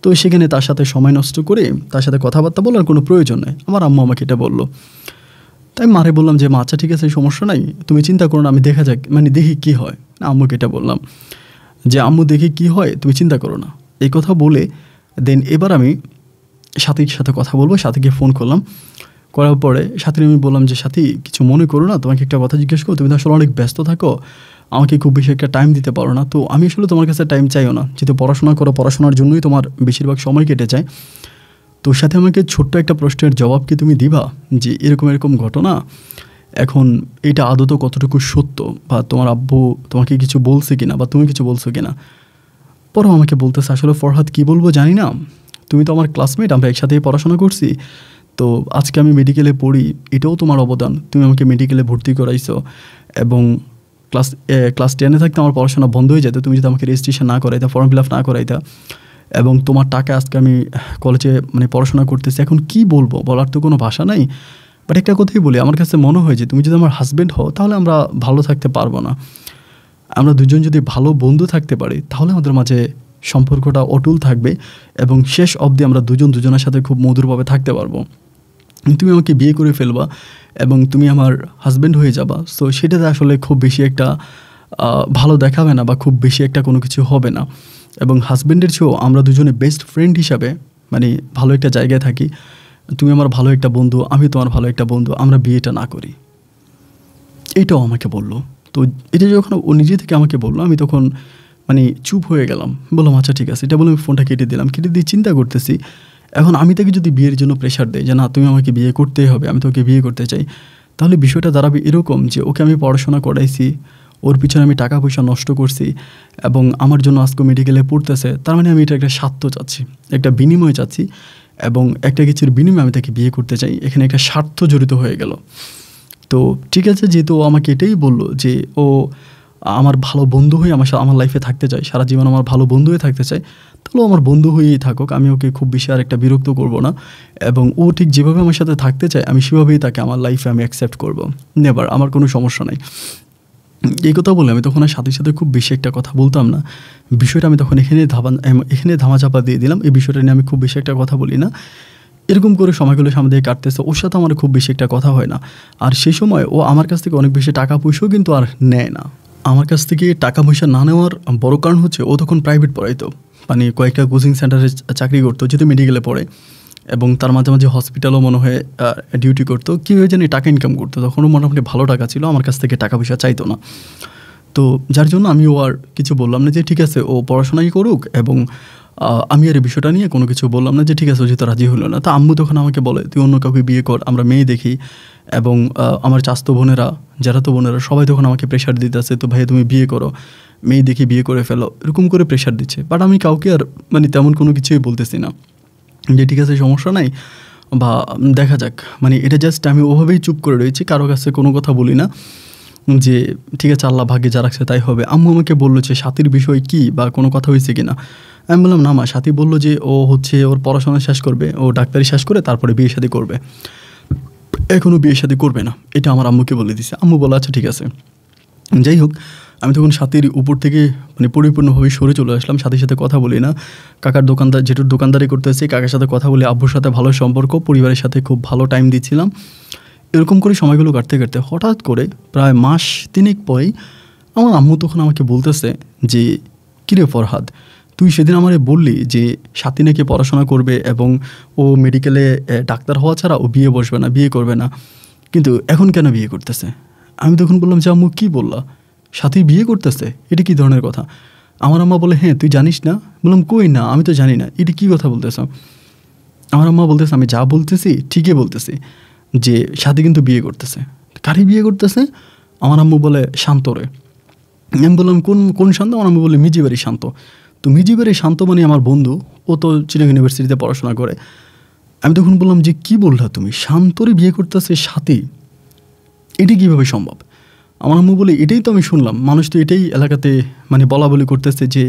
তো সেখানে তার সাথে সময় নষ্ট করে তার সাথে কথাবার্তা বলার কোনো প্রয়োজন নেই। আমার আম্মু আমাকে এটা বলল। তাই মারে বললাম যে, মা আচ্ছা ঠিক আছে, সমস্যা নাই, তুমি চিন্তা করো না, আমি দেখা যাক মানে দেখি কি হয়। আম্মুকে এটা বললাম। যে, আম্মু, দেখি কি হয়, তুমি চিন্তা করো না। এই কথা বলে, দেন এবার আমি সাথীর সাথে কথা বলব, সাথীকে ফোন করলাম। করার পরে সাথী আমি বললাম যে, সাথী, কিছু মনে করো না, তোমাকে একটা কথা জিজ্ঞেস করো তুমি তো আসলে অনেক ব্যস্ত থাকো, আমাকে খুব বেশি একটা টাইম দিতে পারো না। তো আমি আসলে তোমার কাছে টাইম চাইও না, যেহেতু পড়াশোনা করো, পড়াশোনার জন্যই তোমার বেশিরভাগ সময় কেটে যায়। তোর সাথে আমাকে ছোট্ট একটা প্রশ্নের জবাব কি তুমি দিবা? যে, এরকম এরকম ঘটনা, এখন এটা আদত কতটুকু সত্য? বা তোমার আব্বু তোমাকে কিছু বলছে কিনা, বা তুমি কিছু বলছো কিনা? পরও আমাকে বলতেছে, আসলে ফরহাদ কি বলব জানি না। তুমি তো আমার ক্লাসমেট আমরা একসাথেই পড়াশোনা করছি। তো আজকে আমি মেডিকেলে পড়ি, এটাও তোমার অবদান। তুমি আমাকে মেডিকেলে ভর্তি করাইছো এবং ক্লাস ক্লাস টেনে থাকতে আমার পড়াশোনা বন্ধ হয়ে যেত, তুমি যদি আমাকে রেজিস্ট্রেশন না করাইতা ফর্ম ফিল আপ না করাইতা। এবং তোমার টাকা আজকে আমি কলেজে মানে পড়াশোনা করতেছি। এখন কি বলব? বলার তো কোনো ভাষা নাই। বাট একটা কথাই বলি, আমার কাছে মনে হয় যে, তুমি যদি আমার হাজব্যান্ড হও, তাহলে আমরা ভালো থাকতে পারব না। আমরা দুজন যদি ভালো বন্ধু থাকতে পারি, তাহলে আমাদের মাঝে সম্পর্কটা অটুল থাকবে এবং শেষ অবধি আমরা দুজন দুজনের সাথে খুব মধুরভাবে থাকতে পারব। তুমি আমাকে বিয়ে করে ফেলবা এবং তুমি আমার হাজব্যান্ড হয়ে যাবা। সো সেটাতে আসলে খুব বেশি একটা ভালো দেখাবে না বা খুব বেশি একটা কোনো কিছু হবে না। এবং হাজব্যান্ডের চেয়েও আমরা দুজনে বেস্ট ফ্রেন্ড হিসাবে মানে ভালো একটা জায়গায় থাকি। তুমি আমার ভালো একটা বন্ধু, আমি তোমার ভালো একটা বন্ধু, আমরা বিয়েটা না করি। এইটাও আমাকে বলল। তো এটা যখন ও নিজে থেকে আমাকে বলল, আমি তখন মানে চুপ হয়ে গেলাম। বললাম আচ্ছা ঠিক আছে। এটা বলে আমি ফোনটা কেটে দিলাম। কেটে দিয়ে চিন্তা করতেছি, এখন আমি তাকে যদি বিয়ের জন্য প্রেশার দেয় যে, না, তুমি আমাকে বিয়ে করতেই হবে, আমি তোকে বিয়ে করতে চাই। তাহলে বিষয়টা দাঁড়াবে এরকম যে, ওকে আমি পড়াশোনা করাইছি, ওর পিছনে আমি টাকা পয়সা নষ্ট করছি এবং আমার জন্য আজকে মেডিকেলে পড়তেছে। তার মানে আমি এটা একটা স্বার্থ চাচ্ছি, একটা বিনিময় চাচ্ছি এবং একটা কিছুর বিনিময়ে আমি তাকে বিয়ে করতে চাই। এখানে একটা স্বার্থ জড়িত হয়ে গেল। তো ঠিক আছে, যেহেতু ও আমাকে এটাই বলল যে, ও আমার ভালো বন্ধু হয়ে আমার আমার লাইফে থাকতে চায় সারা জীবন আমার ভালো বন্ধু হয়ে থাকতে চায় তাহলে আমার বন্ধু হয়েই থাকুক। আমি ওকে খুব বেশি আর একটা বিরক্ত করব না। এবং ও ঠিক যেভাবে আমার সাথে থাকতে চায়, আমি সেভাবেই তাকে আমার লাইফে আমি অ্যাকসেপ্ট করব। নেবার আমার কোনো সমস্যা নাই। এই কথা বলে আমি তখন আর সাথে সাথে খুব বেশি একটা কথা বলতাম না। বিষয়টা আমি তখন এখানে ধাবা এখানে ধামাচাপা দিয়ে দিলাম। এই বিষয়টা নিয়ে আমি খুব বেশি একটা কথা বলি না। এরকম করে সময়গুলো সামনে কাটতেছে। ওর সাথে আমার খুব বেশি একটা কথা হয় না। আর সেই সময় ও আমার কাছ থেকে অনেক বেশি টাকা পয়সাও কিন্তু আর নেয় না। আমার কাছ থেকে টাকা পয়সা না নেওয়ার বড় কারণ হচ্ছে ও তখন প্রাইভেট পড়াইতো। মানে কয়েকটা কোচিং সেন্টারে চাকরি করতো, যেহেতু মেডিকেলে পড়ে। এবং তার মাঝে মাঝে হসপিটালও মনে হয় ডিউটি করতো। কীভাবে জানি টাকা ইনকাম করতো। তখনও মোটামুটি ভালো টাকা ছিল, আমার কাছ থেকে টাকা পয়সা চাইতো না। তো যার জন্য আমি ও আর কিছু বললাম না যে, ঠিক আছে, ও পড়াশোনাই করুক এবং আমি আর এই বিষয়টা নিয়ে কোনো কিছু বললাম না যে ঠিক আছে যেহেতু রাজি হলো না। তা আম্মু তখন আমাকে বলে, তুই অন্য কাউকে বিয়ে কর, আমরা মেয়ে দেখি। এবং আমার চাস্ত বোনেরা যারা তো বোনেরা সবাই তখন আমাকে প্রেশার দিতেছে, তো ভাই তুমি বিয়ে করো, মেয়ে দেখি বিয়ে করে ফেলো। এরকম করে প্রেশার দিচ্ছে। বাট আমি কাউকে আর মানে তেমন কোনো কিছুই বলতেছি না। যে ঠিক আছে, সমস্যা নাই, বা দেখা যাক। মানে এটা জাস্ট আমি ওভাবেই চুপ করে রয়েছি, কারও কাছে কোনো কথা বলি না। যে ঠিক আছে, আল্লাহ ভাগ্যে যা রাখছে তাই হবে। আম্মু আমাকে বলল যে সাথীর বিষয় কি বা কোনো কথা হয়েছে কি না আমি বললাম, না মা, সাথী বলল যে ও হচ্ছে ওর পড়াশোনা শেষ করবে, ও ডাক্তারি শেষ করে তারপরে বিয়ে শাদি করবে। এখনও বিয়ে শাদি করবে না। এটা আমার আম্মুকে বলে দিছে। আম্মু বলা আচ্ছা ঠিক আছে। যাই হোক, আমি তখন সাথীর উপর থেকে মানে পরিপূর্ণভাবে সরে চলে আসলাম। সাথীর সাথে কথা বলি না। কাকার দোকানদার যেটুর দোকানদারি করতেছি। কাকার সাথে কথা বলি আব্বুর সাথে ভালো সম্পর্ক, পরিবারের সাথে খুব ভালো টাইম দিচ্ছিলাম। এরকম করে সময়গুলো কাটতে কাটতে হঠাৎ করে প্রায় মাস তিনেক পরেই আমার আম্মু তখন আমাকে বলতেছে যে, কিরে ফরহাদ তুই সেদিন আমারে বললি যে সাথী নাকি পড়াশোনা করবে এবং ও মেডিকেলে ডাক্তার হওয়া ছাড়া ও বিয়ে বসবে না, বিয়ে করবে না। কিন্তু এখন কেন বিয়ে করতেছে? আমি তখন বললাম, যে আম্মু, কী বললা? সাথী বিয়ে করতেছে? এটা কী ধরনের কথা? আমার আম্মা বলে হ্যাঁ তুই জানিস না? বললাম, কই না? আমি তো জানি না। এটা কী কথা বলতেছ? আমার আম্মা বলতেছে, আমি যা বলতেছি, ঠিকই বলতেছি, যে সাথী কিন্তু বিয়ে করতেছে। কারি বিয়ে করতেছে? আমার আম্মু বলে, শান্তরে। আমি বললাম, কোন কোন শান্ত? আমার আম্মু বলে মিজিবাড়ি শান্ত। তো মিজিবাড়ি এই মানে আমার বন্ধু, ও তো চিনাক ইউনিভার্সিটিতে পড়াশোনা করে। আমি তখন বললাম যে, কি বললা তুমি? শান্তরে বিয়ে করতেছে সাথী। এটি কীভাবে সম্ভব? আমার আম্মু বলে, এটাই তো আমি শুনলাম। মানুষ তো এটাই এলাকাতে মানে বলা বলি করতেছে যে,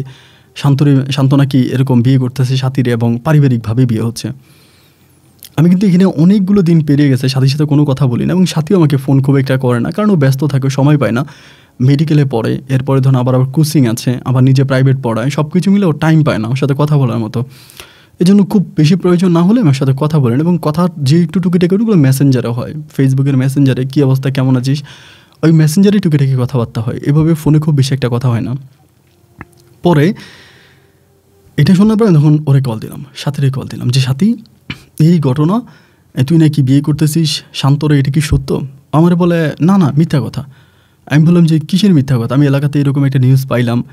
শান্তরে, শান্ত নাকি এরকম বিয়ে করতেছে সাথীরে এবং পারিবারিকভাবে বিয়ে হচ্ছে। আমি কিন্তু এখানে অনেকগুলো দিন পেরিয়ে গেছে, সাথীর সাথে কোনো কথা বলি না এবং সাথীও আমাকে ফোন খুব একটা করে না, কারণ ও ব্যস্ত থাকে, সময় পায় না। মেডিকেলে পড়ে, এরপরে ধরুন আবার আবার কোচিং আছে, আবার নিজে প্রাইভেট পড়ায় সব কিছু মিলে ও টাইম পায় না ওর সাথে কথা বলার মতো। এই জন্য খুব বেশি প্রয়োজন না হলে আমার সাথে কথা বলেন এবং কথা যে একটু টুকিটাকি ওগুলো মেসেঞ্জারে হয়। ফেসবুকের মেসেঞ্জারে কী অবস্থা? কেমন আছিস? ওই মেসেঞ্জারে টুকিটাকি কথাবার্তা হয়। এভাবে ফোনে খুব বেশি একটা কথা হয় না। পরে এটা শোনার পরে তখন ওরে কল দিলাম, সাথীরে কল দিলাম যে, সাথী, এই ঘটনা তুই নাকি বিয়ে করতেছিস? শান্তরে এটা কি সত্য? আমার বলে, না না, মিথ্যা কথা। আমি বললাম যে কিসের মিথ্যা কথা? আমি এলাকাতে এরকম একটা নিউজ পাইলাম।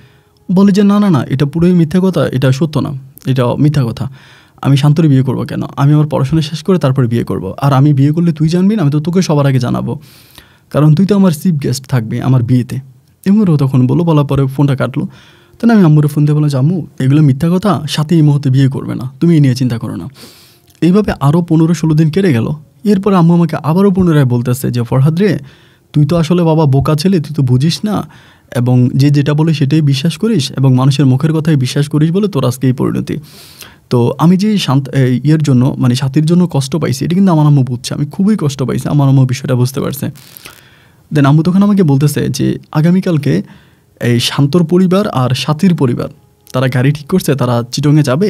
বলে যে, না না না, এটা পুরোই মিথ্যা কথা, এটা সত্য না, এটা মিথ্যা কথা। আমি শান্তরে বিয়ে করব কেন? আমি আমার পড়াশোনা শেষ করে তারপরে বিয়ে করব। আর আমি বিয়ে করলে তুই জানবি না, আমি তো তোকে সবার আগে জানাব। কারণ তুই তো আমার চিফ গেস্ট থাকবি আমার বিয়েতে। এমনও তখন বলো বলার পরে ফোনটা কাটলো। তাহলে আমি আম্মুরে ফোন দিয়ে বললাম, যে, আম্মু, এগুলো মিথ্যা কথা, সাথে এই মুহূর্তে বিয়ে করবে না, তুমি এই নিয়ে চিন্তা করো না। এইভাবে আরও পনেরো ষোলো দিন কেটে গেল। এরপর আম্মু আমাকে আবারও পুনরায় বলতেছে যে, ফরহাদ রে তুই তো আসলে বাবা বোকা ছেলে, তুই তো বুঝিস না। এবং যে যেটা বলে সেটাই বিশ্বাস করিস এবং মানুষের মুখের কথাই বিশ্বাস করিস বলে তোর আজকে এই পরিণতি। তো আমি যে শান্ত ইয়ের জন্য মানে সাথীর জন্য কষ্ট পাইছি, এটা কিন্তু আমার আম্মু বুঝছে। আমি খুবই কষ্ট পাইছি, আমার আম্মু বিষয়টা বুঝতে পারছে। দেন আম্মু তখন আমাকে বলতেছে যে, আগামীকালকে এই শান্তর পরিবার আর সাথীর পরিবার, তারা গাড়ি ঠিক করছে, তারা চিটংয়ে যাবে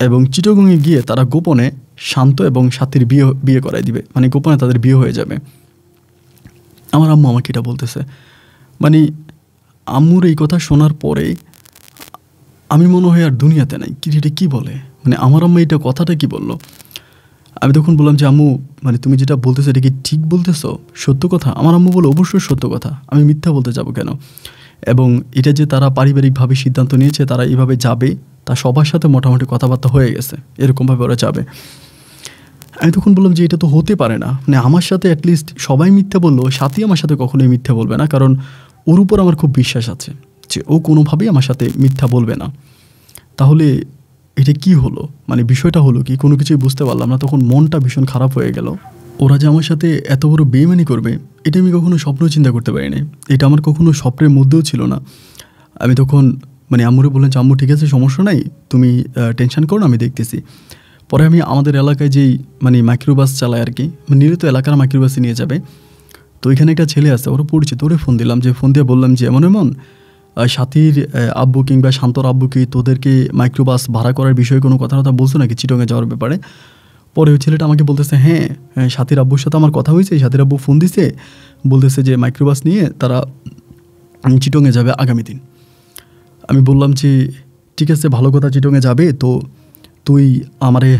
এবং চিটগংয়ে গিয়ে তারা গোপনে শান্ত এবং সাথীর বিয়ে বিয়ে করাই দিবে। মানে গোপনে তাদের বিয়ে হয়ে যাবে। আমার আম্মু আমাকে এটা বলতেছে। মানে আম্মুর এই কথা শোনার পরে আমি মনে হয় আর দুনিয়াতে নাই। কি এটা কী বলে? মানে আমার আম্মা এটা কথাটা কি বলল? আমি তখন বললাম যে, আম্মু মানে তুমি যেটা বলতেছো এটা কি ঠিক বলতেছো? সত্য কথা? আমার আম্মু বলে অবশ্যই সত্য কথা। আমি মিথ্যা বলতে যাব কেন? এবং এটা যে তারা পারিবারিকভাবে সিদ্ধান্ত নিয়েছে, তারা এইভাবে যাবে, তা সবার সাথে মোটামুটি কথাবার্তা হয়ে গেছে। এরকমভাবে ওরা যাবে। আমি তখন বললাম যে এটা তো হতে পারে না। মানে আমার সাথে অ্যাটলিস্ট সবাই মিথ্যা বলল, সাথী আমার সাথে কখনোই মিথ্যা বলবে না, কারণ ওর উপর আমার খুব বিশ্বাস আছে যে ও কোনোভাবেই আমার সাথে মিথ্যা বলবে না। তাহলে এটা কি হলো? মানে বিষয়টা হলো কি? কোনো কিছুই বুঝতে পারলাম না। তখন মনটা ভীষণ খারাপ হয়ে গেল। ওরা যে আমার সাথে এত বড় বেইমানি করবে, এটা আমি কখনো স্বপ্ন চিন্তা করতে পারিনি। এটা আমার কখনো স্বপ্নের মধ্যেও ছিল না। আমি তখন মানে আম্মুরে বললেন যে, আম্মু, ঠিক আছে, সমস্যা নাই। তুমি টেনশন করো না, আমি দেখতেছি। পরে আমি আমাদের এলাকায় যেই মানে মাইক্রোবাস চালায় আর কি মানে নিয়মিত এলাকার মাইক্রোবাসে নিয়ে যাবে। তো ওইখানে একটা ছেলে আছে ওরা পরিচিত, ওরে ফোন দিলাম, যে ফোন দিয়ে বললাম যে, এমন এমন সাথীর আব্বু কিংবা শান্তর আব্বু কি তোদেরকে মাইক্রোবাস ভাড়া করার বিষয়ে কোনো কথা কথা বলছো নাকি চিটংয়ে যাওয়ার ব্যাপারে? পরে ওই ছেলেটা আমাকে বলতেছে হ্যাঁ হ্যাঁ সাথীর আব্বুর সাথে আমার কথা হয়েছে সাথীর আব্বু ফোন দিছে, বলতেছে যে মাইক্রোবাস নিয়ে তারা চিটংয়ে যাবে আগামী দিন। আমি বললাম যে, ঠিক আছে, ভালো কথা, চিটংয়ে যাবে, তো তুই আমারে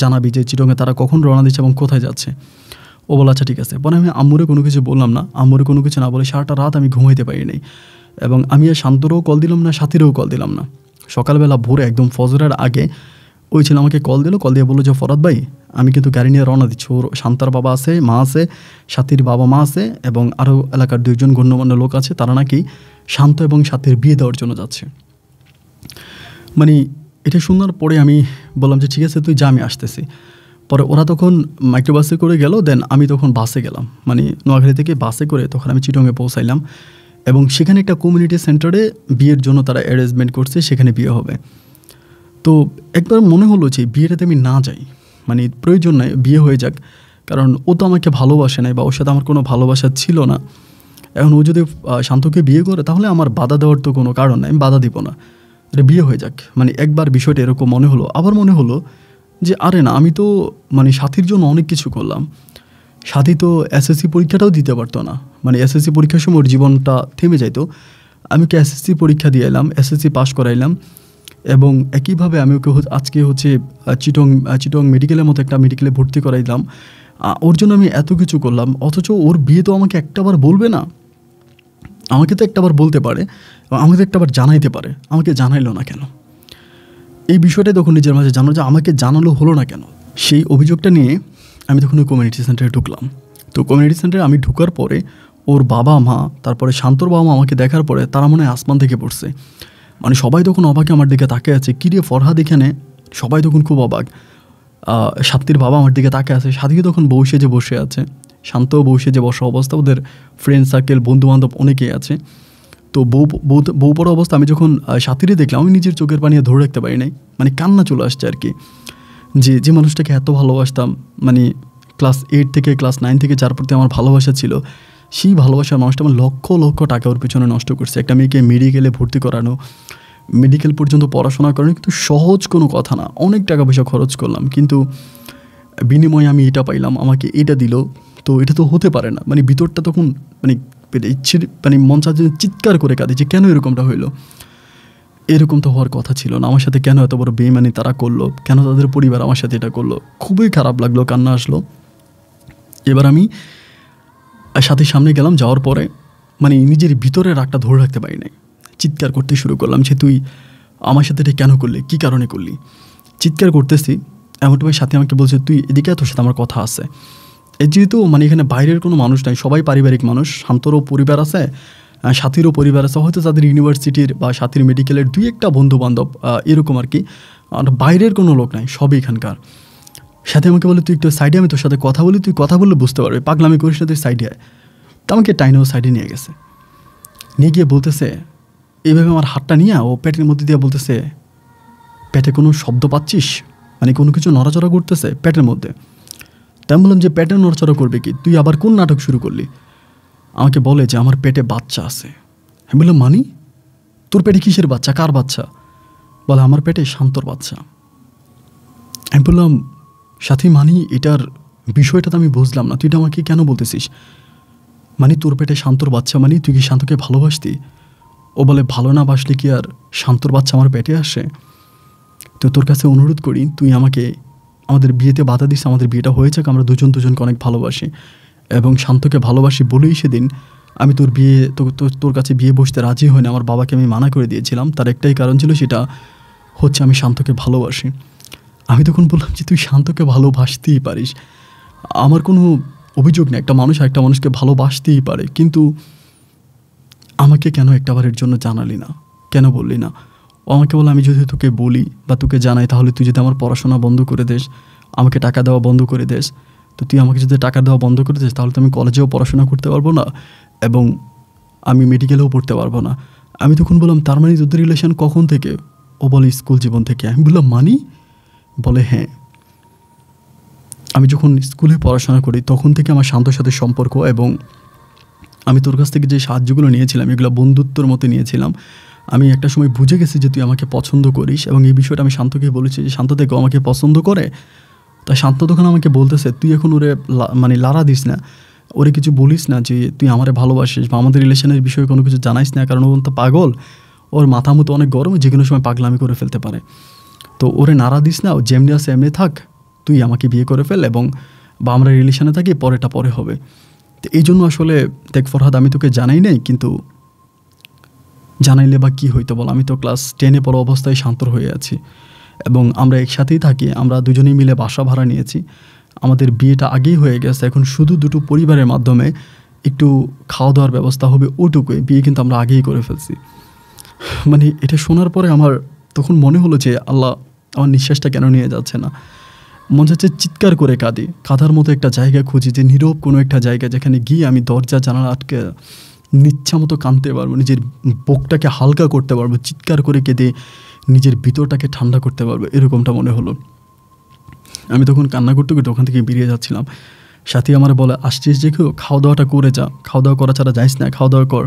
জানাবি যে চিটংয়ে তারা কখন রওনা দিচ্ছে এবং কোথায় যাচ্ছে। ও বলে আচ্ছা ঠিক আছে। পরে আমি আম্মুরে কোনো কিছু বললাম না। আম্মুরে কোনো কিছু না বলে সারাটা রাত আমি ঘুমাইতে পারি নাই এবং আমি আর শান্তরও কল দিলাম না, সাথীরও কল দিলাম না। সকালবেলা ভোরে একদম ফজরের আগে ওই ছেলে আমাকে কল দিল কল দিয়ে বলল যে, ফরাদ ভাই, আমি কিন্তু গাড়ি নিয়ে রওনা দিচ্ছি। ওর শান্তার বাবা আছে, মা আছে, সাথীর বাবা মা আছে এবং আরও এলাকার দুইজন গণ্যমান্য লোক আছে। তারা নাকি শান্ত এবং সাথীর বিয়ে দেওয়ার জন্য যাচ্ছে। মানে এটা শোনার পরে আমি বললাম যে, ঠিক আছে, তুই যা, আমি আসতেছি। পরে ওরা তখন মাইক্রোবাসে করে গেল, দেন আমি তখন বাসে গেলাম। মানে নোয়াখালী থেকে বাসে করে তখন আমি চিটংয়ে পৌঁছাইলাম এবং সেখানে একটা কমিউনিটি সেন্টারে বিয়ের জন্য তারা অ্যারেঞ্জমেন্ট করছে, সেখানে বিয়ে হবে। তো একবার মনে হলো যে, বিয়েটাতে আমি না যাই। মানে প্রয়োজন নাই, বিয়ে হয়ে যাক। কারণ ও তো আমাকে ভালোবাসে নাই বা ওর সাথে আমার কোনো ভালোবাসা ছিল না। এখন ও যদি শান্তকে বিয়ে করে, তাহলে আমার বাধা দেওয়ার তো কোনো কারণ নাই, আমি বাধা দিব না। এটা বিয়ে হয়ে যাক। মানে একবার বিষয়টা এরকম মনে হলো। আবার মনে হলো যে, আরে না, আমি তো মানে সাথীর জন্য অনেক কিছু করলাম। সাথী তো এসএসসি পরীক্ষাটাও দিতে পারতো না। মানে এসএসসি পরীক্ষার সময় ওর জীবনটা থেমে যাইতো। আমি কি এসএসসি পরীক্ষা দিয়ে এলাম এসএসসি পাস করাইলাম এবং একইভাবে আমি ওকে আজকে হচ্ছে চিটং চিটং মেডিকেলের মতো একটা মেডিকেলে ভর্তি করাইলাম। ওর জন্য আমি এত কিছু করলাম। অথচ ওর বিয়ে তো আমাকে একটাবার বলবে না। আমাকে তো একটাবার বলতে পারে। আমাকে একটা আবার জানাইতে পারে। আমাকে জানাইলো না কেন? এই বিষয়টাই তখন নিজের মাঝে জানো যে আমাকে জানালো হলো না কেন? সেই অভিযোগটা নিয়ে আমি তখন ওই কমিউনিটি সেন্টারে ঢুকলাম। তো কমিউনিটি সেন্টারে আমি ঢুকার পরে ওর বাবা, মা, তারপরে শান্তর বাবা মা আমাকে দেখার পরে তারা মনে হয় আসমান থেকে পড়ছে। মানে সবাই তখন অবাকে আমার দিকে তাকে আছে। কিরে ফরহাদ এখানে? সবাই তখন খুব অবাক। সাত্তির বাবা আমার দিকে তাকে আছে। সাথীকে তখন বসে যে বসে আছে। শান্ত বসে যে বসা অবস্থা। ওদের ফ্রেন্ড সার্কেল বন্ধুবান্ধব অনেকেই আছে। তো বউ বউ বউ পড়া অবস্থা আমি যখন সাথীরে দেখলাম, আমি নিজের চোখের পানিয়ে ধরে রাখতে পারি নাই। মানে কান্না চলে আসছে আর কি। যে যে মানুষটাকে এত ভালোবাসতাম মানে ক্লাস এইট থেকে ক্লাস নাইন থেকে যার প্রতি আমার ভালোবাসা ছিল, সেই ভালোবাসার মানুষটা আমার লক্ষ লক্ষ টাকা ওর পিছনে নষ্ট করছে। একটা মেয়েকে মেডিকেলে ভর্তি করানো মেডিকেল পর্যন্ত পড়াশোনা করানো কিন্তু সহজ কোনো কথা না। অনেক টাকা পয়সা খরচ করলাম, কিন্তু বিনিময়ে আমি এটা পাইলাম, আমাকে এটা দিল। তো এটা তো হতে পারে না। মানে ভিতরটা তখন মানে ইচ্ছে মানে মন চাচ্ছে চিৎকার করে কাঁদে যে কেন এরকমটা হইল? এরকম তো হওয়ার কথা ছিল না। আমার সাথে কেন এত বড় বেইমানি তারা করল? কেন তাদের পরিবার আমার সাথে এটা করল? খুবই খারাপ লাগল, কান্না আসলো। এবার আমি সাথে সামনে গেলাম, যাওয়ার পরে মানে নিজের ভিতরে রাগটা ধরে রাখতে পারি নাই। চিৎকার করতে শুরু করলাম যে, তুই আমার সাথে এটা কেন করলি? কী কারণে করলি? চিৎকার করতেছি এমন সাথে আমাকে বলছে, তুই এদিকে তোর সাথে আমার কথা আছে। যেহেতু মানে এখানে বাইরের কোনো মানুষ নাই, সবাই পারিবারিক মানুষ, শান্তরও পরিবার আছে সাথীরও পরিবার আছে, হয়তো তাদের ইউনিভার্সিটির বা সাথীর মেডিকেলের দুই একটা বন্ধু বান্ধব এরকম আর কি। আর বাইরের কোনো লোক নাই, সবই এখানকার। সাথে আমাকে বলে, তুই একটু সাইডে আমি তোর সাথে কথা বলি, তুই কথা বললে বুঝতে পারবি। পাগলামি করিস না, তুই সাইডে আয়। তা আমাকে টাইনেও সাইডে নিয়ে গেছে। নিয়ে গিয়ে বলতেছে, এইভাবে আমার হাতটা নিয়ে ও পেটের মধ্যে দিয়ে বলতেছে, পেটে কোনো শব্দ পাচ্ছিস? মানে কোনো কিছু নড়াচড়া করতেছে পেটের মধ্যে। তাই আমি বললাম যে পেটে নড়াচড়া করবে কি? তুই আবার কোন নাটক শুরু করলি? আমাকে বলে যে আমার পেটে বাচ্চা আছে। আমি বললাম, মানি? তোর পেটে কিসের বাচ্চা? কার বাচ্চা? বলে, আমার পেটে শান্তর বাচ্চা। আমি বললাম, সাথী, মানি, এটার বিষয়টা তো আমি বুঝলাম না। তুই এটা আমাকে কেন বলতেছিস? মানে তোর পেটে শান্তর বাচ্চা মানে তুই কি শান্তকে ভালোবাসতি? ও বলে, ভালো না বাসলে কি আর শান্তর বাচ্চা আমার পেটে আসে? তো তোর কাছে অনুরোধ করি, তুই আমাকে আমাদের বিয়েতে বাধা দিচ্ছে আমাদের বিয়েটা হয়ে যাক, আমরা দুজন দুজনকে অনেক ভালোবাসি। এবং শান্তকে ভালোবাসি বলেই সেদিন আমি তোর বিয়ে, তোর কাছে বিয়ে বসতে রাজি হয়নি আমার বাবাকে আমি মানা করে দিয়েছিলাম। তার একটাই কারণ ছিল সেটা হচ্ছে আমি শান্তকে ভালোবাসি। আমি তখন বললাম যে, তুই শান্তকে ভালোবাসতেই পারিস। আমার কোনো অভিযোগ নেই, একটা মানুষ একটা মানুষকে ভালোবাসতেই পারে, কিন্তু আমাকে কেন একটাবারের জন্য জানালি না? কেন বললি না? ও আমাকে বলে, আমি যদি তোকে বলি বা তোকে জানাই, তাহলে তুই যদি আমার পড়াশোনা বন্ধ করে দেস, আমাকে টাকা দেওয়া বন্ধ করে দেস, তো তুই আমাকে যদি টাকা দেওয়া বন্ধ করে দিস, তাহলে তো আমি কলেজেও পড়াশোনা করতে পারব না এবং আমি মেডিকেলেও পড়তে পারব না। আমি তখন বললাম, তার মানে তোদের রিলেশন কখন থেকে? ও বলে, স্কুল জীবন থেকে। আমি বললাম, মানি? বলে হ্যাঁ। আমি যখন স্কুলে পড়াশোনা করি, তখন থেকে আমার শান্তর সাথে সম্পর্ক এবং আমি তোর কাছ থেকে যে সাহায্যগুলো নিয়েছিলাম, এগুলো বন্ধুত্বর মতো নিয়েছিলাম আমি একটা সময় বুঝে গেছি যে তুই আমাকে পছন্দ করিস এবং এই বিষয়টা আমি শান্তকে বলেছি যে শান্ত থেকে আমাকে পছন্দ করে। তাই শান্ত তখন আমাকে বলতেছে, তুই এখন ওরে মানে লারা দিস না। ওরে কিছু বলিস না যে তুই আমারে ভালোবাসিস বা আমাদের রিলেশনের বিষয়ে কোনো কিছু জানাইস না, কারণ ও তো পাগল। ওর মাথা মতো অনেক গরম, যে কোনো সময় পাগলামি করে ফেলতে পারে। তো ওরে নাড়া দিস না, ও যেমনি আছে এমনি থাক, তুই আমাকে বিয়ে করে ফেল এবং বা আমরা রিলেশনে থাকি পরেটা পরে হবে। তো এই জন্য আসলে দেখ ফরহাদ আমি তোকে জানাই নাই, কিন্তু জানাইলে বা কী হইতো বল? আমি তো ক্লাস টেনে পড়া অবস্থায় শান্তর হয়ে আছি। এবং আমরা একসাথেই থাকি, আমরা দুজনেই মিলে বাসা ভাড়া নিয়েছি। আমাদের বিয়েটা আগেই হয়ে গেছে, এখন শুধু দুটো পরিবারের মাধ্যমে একটু খাওয়া দাওয়ার ব্যবস্থা হবে ওটুকুই, বিয়ে কিন্তু আমরা আগেই করে ফেলছি। মানে এটা শোনার পরে আমার তখন মনে হলো যে আল্লাহ আমার নিঃশ্বাসটা কেন নিয়ে যাচ্ছে না। মনে হচ্ছে চিৎকার করে কাঁদি। কাঁদার মতো একটা জায়গা খুঁজি, যে নীরব কোনো একটা জায়গা যেখানে গিয়ে আমি দরজা জানালা আটকে নিচ্ছা মতো কাঁদতে পারব, নিজের বুকটাকে হালকা করতে পারব, চিৎকার করে কেঁদে নিজের ভিতরটাকে ঠান্ডা করতে পারব, এরকমটা মনে হলো। আমি তখন কান্না করতে করতে ওখান থেকে বেরিয়ে যাচ্ছিলাম। সাথী আমার বলে, আসছিস যে কেউ? খাওয়া দাওয়াটা করে যা। খাওয়া দাওয়া করা ছাড়া যাইস না খাওয়া দাওয়া কর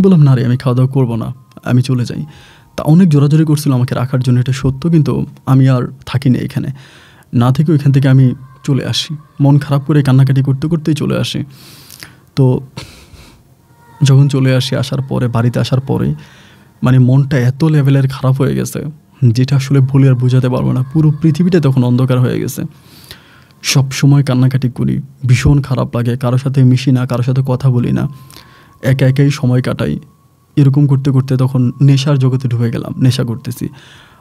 বললাম, না রে, আমি খাওয়া দাওয়া করব না, আমি চলে যাই। তা অনেক জোরাজোরি করছিল আমাকে রাখার জন্য, এটা সত্য, কিন্তু আমি আর থাকি না এখানে। না থেকে ওইখান থেকে আমি চলে আসি। মন খারাপ করে কান্নাকাটি করতে করতেই চলে আসি। তো যখন চলে আসি আসার পরে বাড়িতে আসার পরে মানে মনটা এত লেভেলের খারাপ হয়ে গেছে যেটা আসলে ভুলে আর বোঝাতে পারব না। পুরো পৃথিবীটা তখন অন্ধকার হয়ে গেছে। সব সময় কান্নাকাটি করি ভীষণ খারাপ লাগে কারোর সাথে মিশি না কারোর সাথে কথা বলি না। একা একাই সময় কাটাই। এরকম করতে করতে তখন নেশার জগতে ঢুকে গেলাম নেশা করতেছি।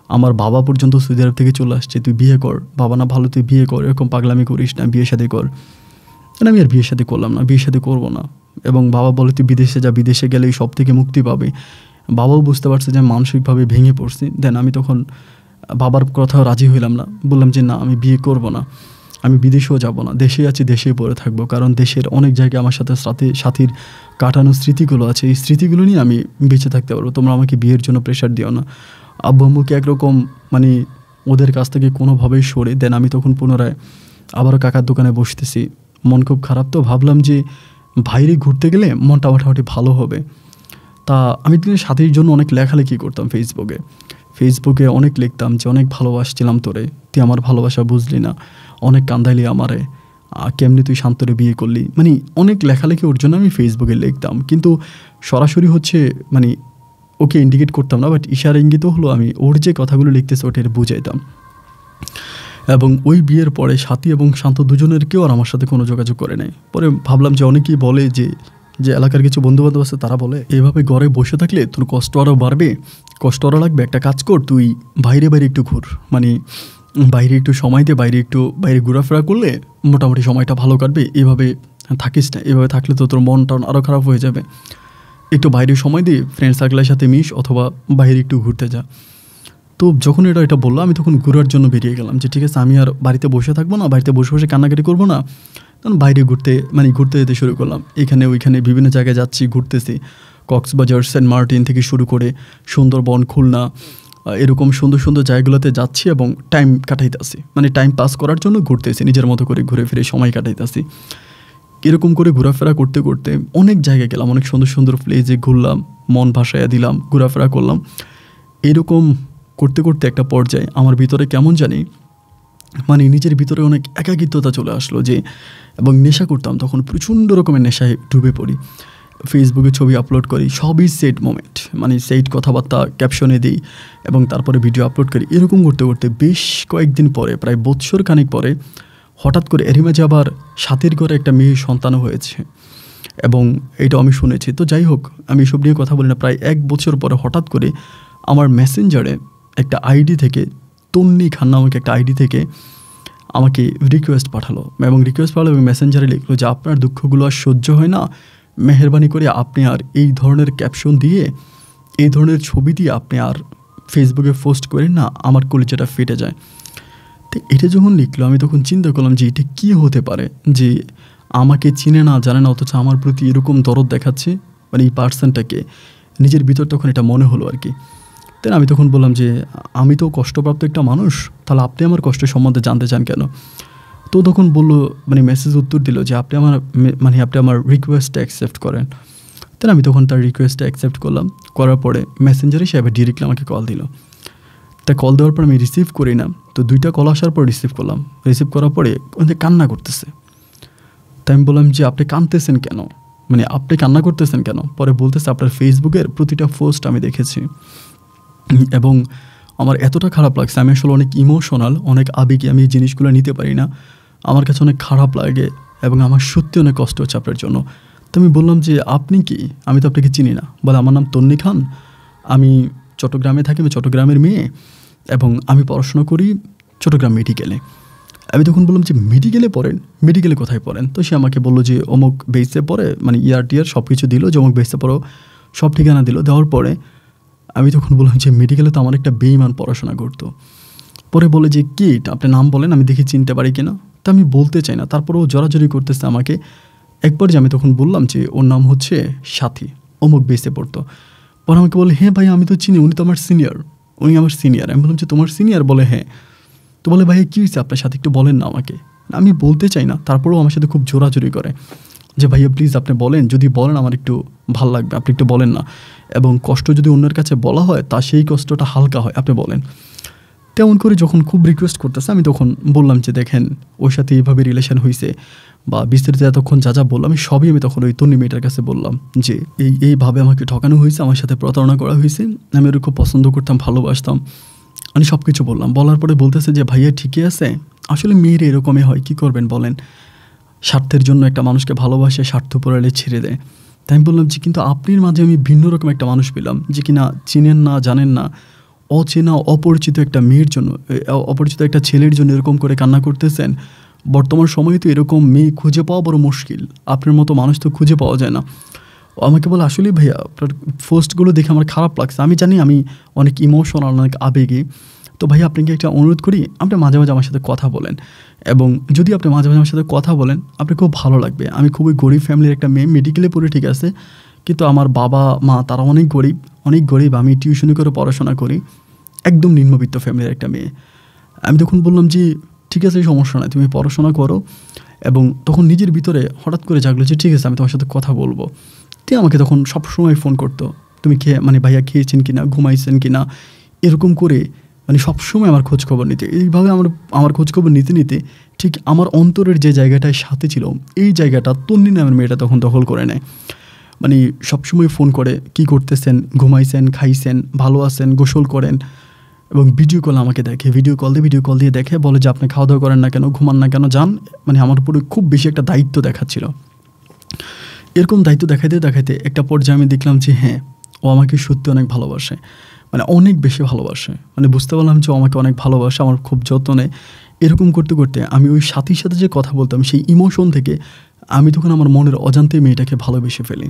আমার বাবা পর্যন্ত সৌদি আরব থেকে চলে আসছে তুই বিয়ে কর বাবা না ভালো তুই বিয়ে কর এরকম পাগলামি করিস না বিয়ে শাদি কর। না, আমি আর বিয়ে শাদি করলাম না বিয়ে শাদি করব না। এবং বাবা বলে, তুই বিদেশে যা, বিদেশে গেলেই সব থেকে মুক্তি পাবে। বাবাও বুঝতে পারছে যে মানসিকভাবে ভেঙে পড়ছি। দেন আমি তখন বাবার কথাও রাজি হইলাম না। বললাম যে, না, আমি বিয়ে করব না। আমি বিদেশেও যাব না। দেশেই আছি, দেশেই পড়ে থাকব। কারণ দেশের অনেক জায়গায় আমার সাথে সাথে, সাথীর কাটানো স্মৃতিগুলো আছে। এই স্মৃতিগুলো নিয়ে আমি বেঁচে থাকতে পারব। তোমরা আমাকে বিয়ের জন্য প্রেশার দিও না। আব্বু আম্মুকে একরকম মানে ওদের কাছ থেকে কোনোভাবেই সরে। দেন আমি তখন পুনরায় আবারও কাকার দোকানে বসতেছি। মন খুব খারাপ তো। ভাবলাম যে বাইরে ঘুরতে গেলে মনটা মোটামুটি ভালো হবে। তা আমি দিনের সাথীর জন্য অনেক লেখালেখি করতাম ফেসবুকে ফেসবুকে অনেক লিখতাম যে, অনেক ভালোবাসছিলাম তোরে, তুই আমার ভালোবাসা বুঝলি না, অনেক কান্দাইলি আমারে কেমনি তুই শান্তরে বিয়ে করলি? মানে অনেক লেখালেখি ওর জন্য আমি ফেসবুকে লিখতাম। কিন্তু সরাসরি হচ্ছে মানে ওকে ইন্ডিকেট করতাম না বাট ইশারা ইঙ্গিত হলো আমি ওর যে কথাগুলো লিখতেছে ওটা বুঝাইতাম। এবং ওই বিয়ের পরে সাথী এবং শান্ত দুজনের কেউ আর আমার সাথে কোনো যোগাযোগ করে নাই। পরে ভাবলাম যে অনেকেই বলে যে যে এলাকার কিছু বন্ধু বান্ধব আছে তারা বলে, এভাবে ঘরে বসে থাকলে তোর কষ্ট আরও বাড়বে। কষ্ট আরও লাগবে। একটা কাজ কর, তুই বাইরে বাইরে একটু ঘুর। মানে বাইরে একটু সময় দিয়ে বাইরে একটু, বাইরে ঘোরাফেরা করলে মোটামুটি সময়টা ভালো কাটবে। এভাবে থাকিস না। এভাবে থাকলে তো তোর মনটা আরও খারাপ হয়ে যাবে। একটু বাইরে সময় দিয়ে ফ্রেন্ড সার্কেলের সাথে মিশ অথবা বাইরে একটু ঘুরতে যা। তো যখন এটা এটা বলল, আমি তখন ঘোরার জন্য বেরিয়ে গেলাম যে ঠিক আছে, আমি আর বাড়িতে বসে থাকব না, বাড়িতে বসে বসে কান্নাকাটি করব না। তখন বাইরে ঘুরতে মানে ঘুরতে যেতে শুরু করলাম। এখানে ওইখানে বিভিন্ন জায়গায় যাচ্ছি, ঘুরতেছি। কক্সবাজার, সেন্ট মার্টিন থেকে শুরু করে সুন্দরবন, খুলনা এরকম সুন্দর সুন্দর জায়গাগুলোতে যাচ্ছি এবং টাইম কাটাইতেছি। মানে টাইম পাস করার জন্য ঘুরতেছি, নিজের মতো করে ঘুরে ফিরে সময় কাটাইতেছি। এরকম করে ঘোরাফেরা করতে করতে অনেক জায়গায় গেলাম, অনেক সুন্দর সুন্দর প্লেসে ঘুরলাম, মন ভাসাইয়া দিলাম, ঘোরাফেরা করলাম। এরকম করতে করতে একটা পর্যায়ে আমার ভিতরে কেমন জানি মানে নিজের ভিতরে অনেক একাকিত্বতা চলে আসলো যে, এবং নেশা করতাম তখন প্রচণ্ড রকমের নেশায় ডুবে পড়ি। ফেসবুকে ছবি আপলোড করি, সবই সেট মোমেন্ট মানে সেইট কথাবার্তা ক্যাপশনে দিই এবং তারপরে ভিডিও আপলোড করি। এরকম করতে করতে বেশ কয়েকদিন পরে, প্রায় বৎসর খানিক পরে, হঠাৎ করে এরই মাঝে আবার সাথীর ঘরে একটা মেয়ে সন্তানও হয়েছে এবং এটা আমি শুনেছি। তো যাই হোক, আমি এসব নিয়ে কথা বলি না। প্রায় এক বছর পরে হঠাৎ করে আমার মেসেঞ্জারে একটা আইডি থেকে, তন্নি খান নামক একটা আইডি থেকে আমাকে রিকোয়েস্ট পাঠালো। এবং রিকোয়েস্ট পাঠালো এবং মেসেঞ্জারে লিখলো যে, আপনার দুঃখগুলো আর সহ্য হয় না। মেহরবানি করে আপনি আর এই ধরনের ক্যাপশন দিয়ে, এই ধরনের ছবি দিয়ে আপনি আর ফেসবুকে পোস্ট করেন না, আমার কলিজাটা ফেটে যায়। তো এটা যখন লিখলো, আমি তখন চিন্তা করলাম যে, এটা কী হতে পারে? যে আমাকে চিনে না, জানে না, অথচ আমার প্রতি এরকম দরদ দেখাচ্ছে মানে এই পার্সনটাকে নিজের ভিতর তখন এটা মনে হলো আর কি। তাই আমি তখন বললাম যে, আমি তো কষ্টপ্রাপ্ত একটা মানুষ, তাহলে আপনি আমার কষ্টের সম্বন্ধে জানতে চান কেন? তো তখন বলল মানে মেসেজ উত্তর দিল যে, আপনি আমার মানে আপনি আমার রিকোয়েস্টটা অ্যাকসেপ্ট করেন। তাই আমি তখন তার রিকোয়েস্টটা অ্যাকসেপ্ট করলাম। করার পরে মেসেঞ্জারে সে আবার ডিরেক্টলি আমাকে কল দিল। তা কল দেওয়ার পর আমি রিসিভ করি না। তো দুইটা কল আসার পর রিসিভ করলাম। রিসিভ করার পরে ওদের কান্না করতেছে। তাই আমি বললাম যে, আপনি কাঁদতেছেন কেন? মানে আপনি কান্না করতেছেন কেন? পরে বলতেছে, আপনার ফেসবুকের প্রতিটা পোস্ট আমি দেখেছি। এবং আমার এতটা খারাপ লাগছে, আমি আসলে অনেক ইমোশনাল অনেক আবেগে আমি এই জিনিসগুলো নিতে পারি না। আমার কাছে অনেক খারাপ লাগে এবং আমার সত্যি অনেক কষ্ট হচ্ছে আপনার জন্য। তো আমি বললাম যে, আপনি কি? আমি তো আপনাকে চিনি না। বলে, আমার নাম তন্নি খান। আমি চট্টগ্রামে থাকি, আমি চট্টগ্রামের মেয়ে এবং আমি পড়াশোনা করি চট্টগ্রাম মেডিকেলে আমি তখন বললাম যে মেডিকেলে পড়েন? মেডিকেলে কোথায় পড়েন? তো সে আমাকে বলল যে, অমুক বেসে পড়ে মানে ইয়ার টিয়ার সব কিছু দিল, যে অমুক বেসে পড়ো, সব ঠিকানা দিল। দেওয়ার পরে আমি তখন বললাম যে মেডিকেলে তো আমার একটা বেইমান পড়াশোনা করতো। পরে বলে যে, কি আপনি নাম বলেন, আমি দেখি চিনতে পারি কিনা? তা আমি বলতে চাই না। তারপরেও জড়াজড়ি করতেছে আমাকে। একবার যে আমি তখন বললাম যে, ওর নাম হচ্ছে সাথী, অমুক বেসে পড়তো। পরে আমাকে বলে হ্যাঁ ভাই আমি তো চিনি, উনি তো আমার সিনিয়র উনি আমার সিনিয়র আমি বললাম যে, তোমার সিনিয়র বলে হ্যাঁ। তো বলে ভাই কী হয়েছে? আপনার সাথে একটু বলেন না আমাকে। আমি বলতে চাই না, তারপরেও আমার সাথে খুব জোরাজোরি করে। যে, ভাইয়া প্লিজ আপনি বলেন, যদি বলেন আমার একটু ভালো লাগবে, আপনি একটু বলেন না। এবং কষ্ট যদি অন্যের কাছে বলা হয়, তা সেই কষ্টটা হালকা হয়, আপনি বলেন। তেমন করে যখন খুব রিকোয়েস্ট করতেছে, আমি তখন বললাম যে, দেখেন, ওর সাথে এইভাবে রিলেশন হয়েছে বা বিস্তারিত এতক্ষণ যা যা বললাম সবই আমি তখন ওই তন্নি মেয়েটার কাছে বললাম যে, এই এইভাবে আমাকে ঠকানো হয়েছে আমার সাথে প্রতারণা করা হয়েছে আমি ওর খুব পছন্দ করতাম, ভালোবাসতাম। আমি সব কিছু বললাম। বলার পরে বলতেছে যে, ভাইয়া, ঠিকই আছে। আসলে মেয়ের এরকমই হয়, কি করবেন বলেন? স্বার্থের জন্য একটা মানুষকে ভালোবাসে, স্বার্থ পড়ালে ছেড়ে দেয়। তাই আমি বললাম যে, কিন্তু আপনির মাঝে আমি ভিন্ন রকম একটা মানুষ পেলাম, যে কিনা চিনেন না, জানেন না। অচেনা, অপরিচিত একটা মেয়ের জন্য অপরিচিত একটা ছেলের জন্য এরকম করে কান্না করতেছেন। বর্তমান সময়ে তো এরকম মেয়ে খুঁজে পাওয়া বড় মুশকিল। আপনার মতো মানুষ তো খুঁজে পাওয়া যায় না। আমাকে বলে, আসলে ভাইয়া, আপনার পোস্টগুলো দেখে আমার খারাপ লাগছে। আমি জানি আমি অনেক ইমোশনাল অনেক আবেগে। তো ভাই আপনাকে একটা অনুরোধ করি, আপনি মাঝে মাঝে আমার সাথে কথা বলেন। এবং যদি আপনি মাঝে মাঝে আমার সাথে কথা বলেন আপনি খুব ভালো লাগবে। আমি খুবই গরিব ফ্যামিলির একটা মেয়ে মেডিকেলে পড়ে ঠিক আছে। কিন্তু আমার বাবা, মা, তারা অনেক গরিব অনেক গরিব। আমি টিউশনি করে পড়াশোনা করি। একদম নিম্নবিত্ত ফ্যামিলির একটা মেয়ে। আমি তখন বললাম যে, ঠিক আছে, সমস্যা নয় তুমি পড়াশোনা করো। এবং তখন নিজের ভিতরে হঠাৎ করে জাগলো যে, ঠিক আছে, আমি তোমার সাথে কথা বলব। তে আমাকে তখন সবসময় ফোন করতো, তুমি খেয়ে মানে ভাইয়া খেয়েছেন কিনা, ঘুমাইছেন কিনা? এরকম করে মানে সবসময় আমার খোঁজ খবর নিতে, এইভাবে আমার আমার খোঁজ খবর নিতে নিতে ঠিক আমার অন্তরের যে জায়গাটায় সাথে ছিল, এই জায়গাটা তন্নি নামের মেয়েটা তখন দখল করে নেয়। মানে সবসময় ফোন করে, কি করতেছেন? ঘুমাইছেন? খাইছেন? ভালো আছেন? গোসল করেন? এবং ভিডিও কল আমাকে দেখে ভিডিও কল দিয়ে ভিডিও কল দিয়ে দেখে, বলে যে, আপনি খাওয়া দাওয়া করেন না কেন? ঘুমান না কেন? যান। মানে আমার উপরে খুব বেশি একটা দায়িত্ব দেখাচ্ছিল। এরকম দায়িত্ব দেখাইতে দেখাইতে একটা পর্যায়ে আমি দেখলাম যে হ্যাঁ ও আমাকে সত্যি অনেক ভালোবাসে। মানে অনেক বেশি ভালোবাসে। মানে বুঝতে পারলাম যে আমাকে অনেক ভালোবাসে, আমার খুব যত্ন। এরকম করতে করতে আমি ওই সাথীর সাথে যে কথা বলতাম, সেই ইমোশন থেকে আমি তখন আমার মনের অজান্তেই মেয়েটাকে ভালোবেসে ফেলি।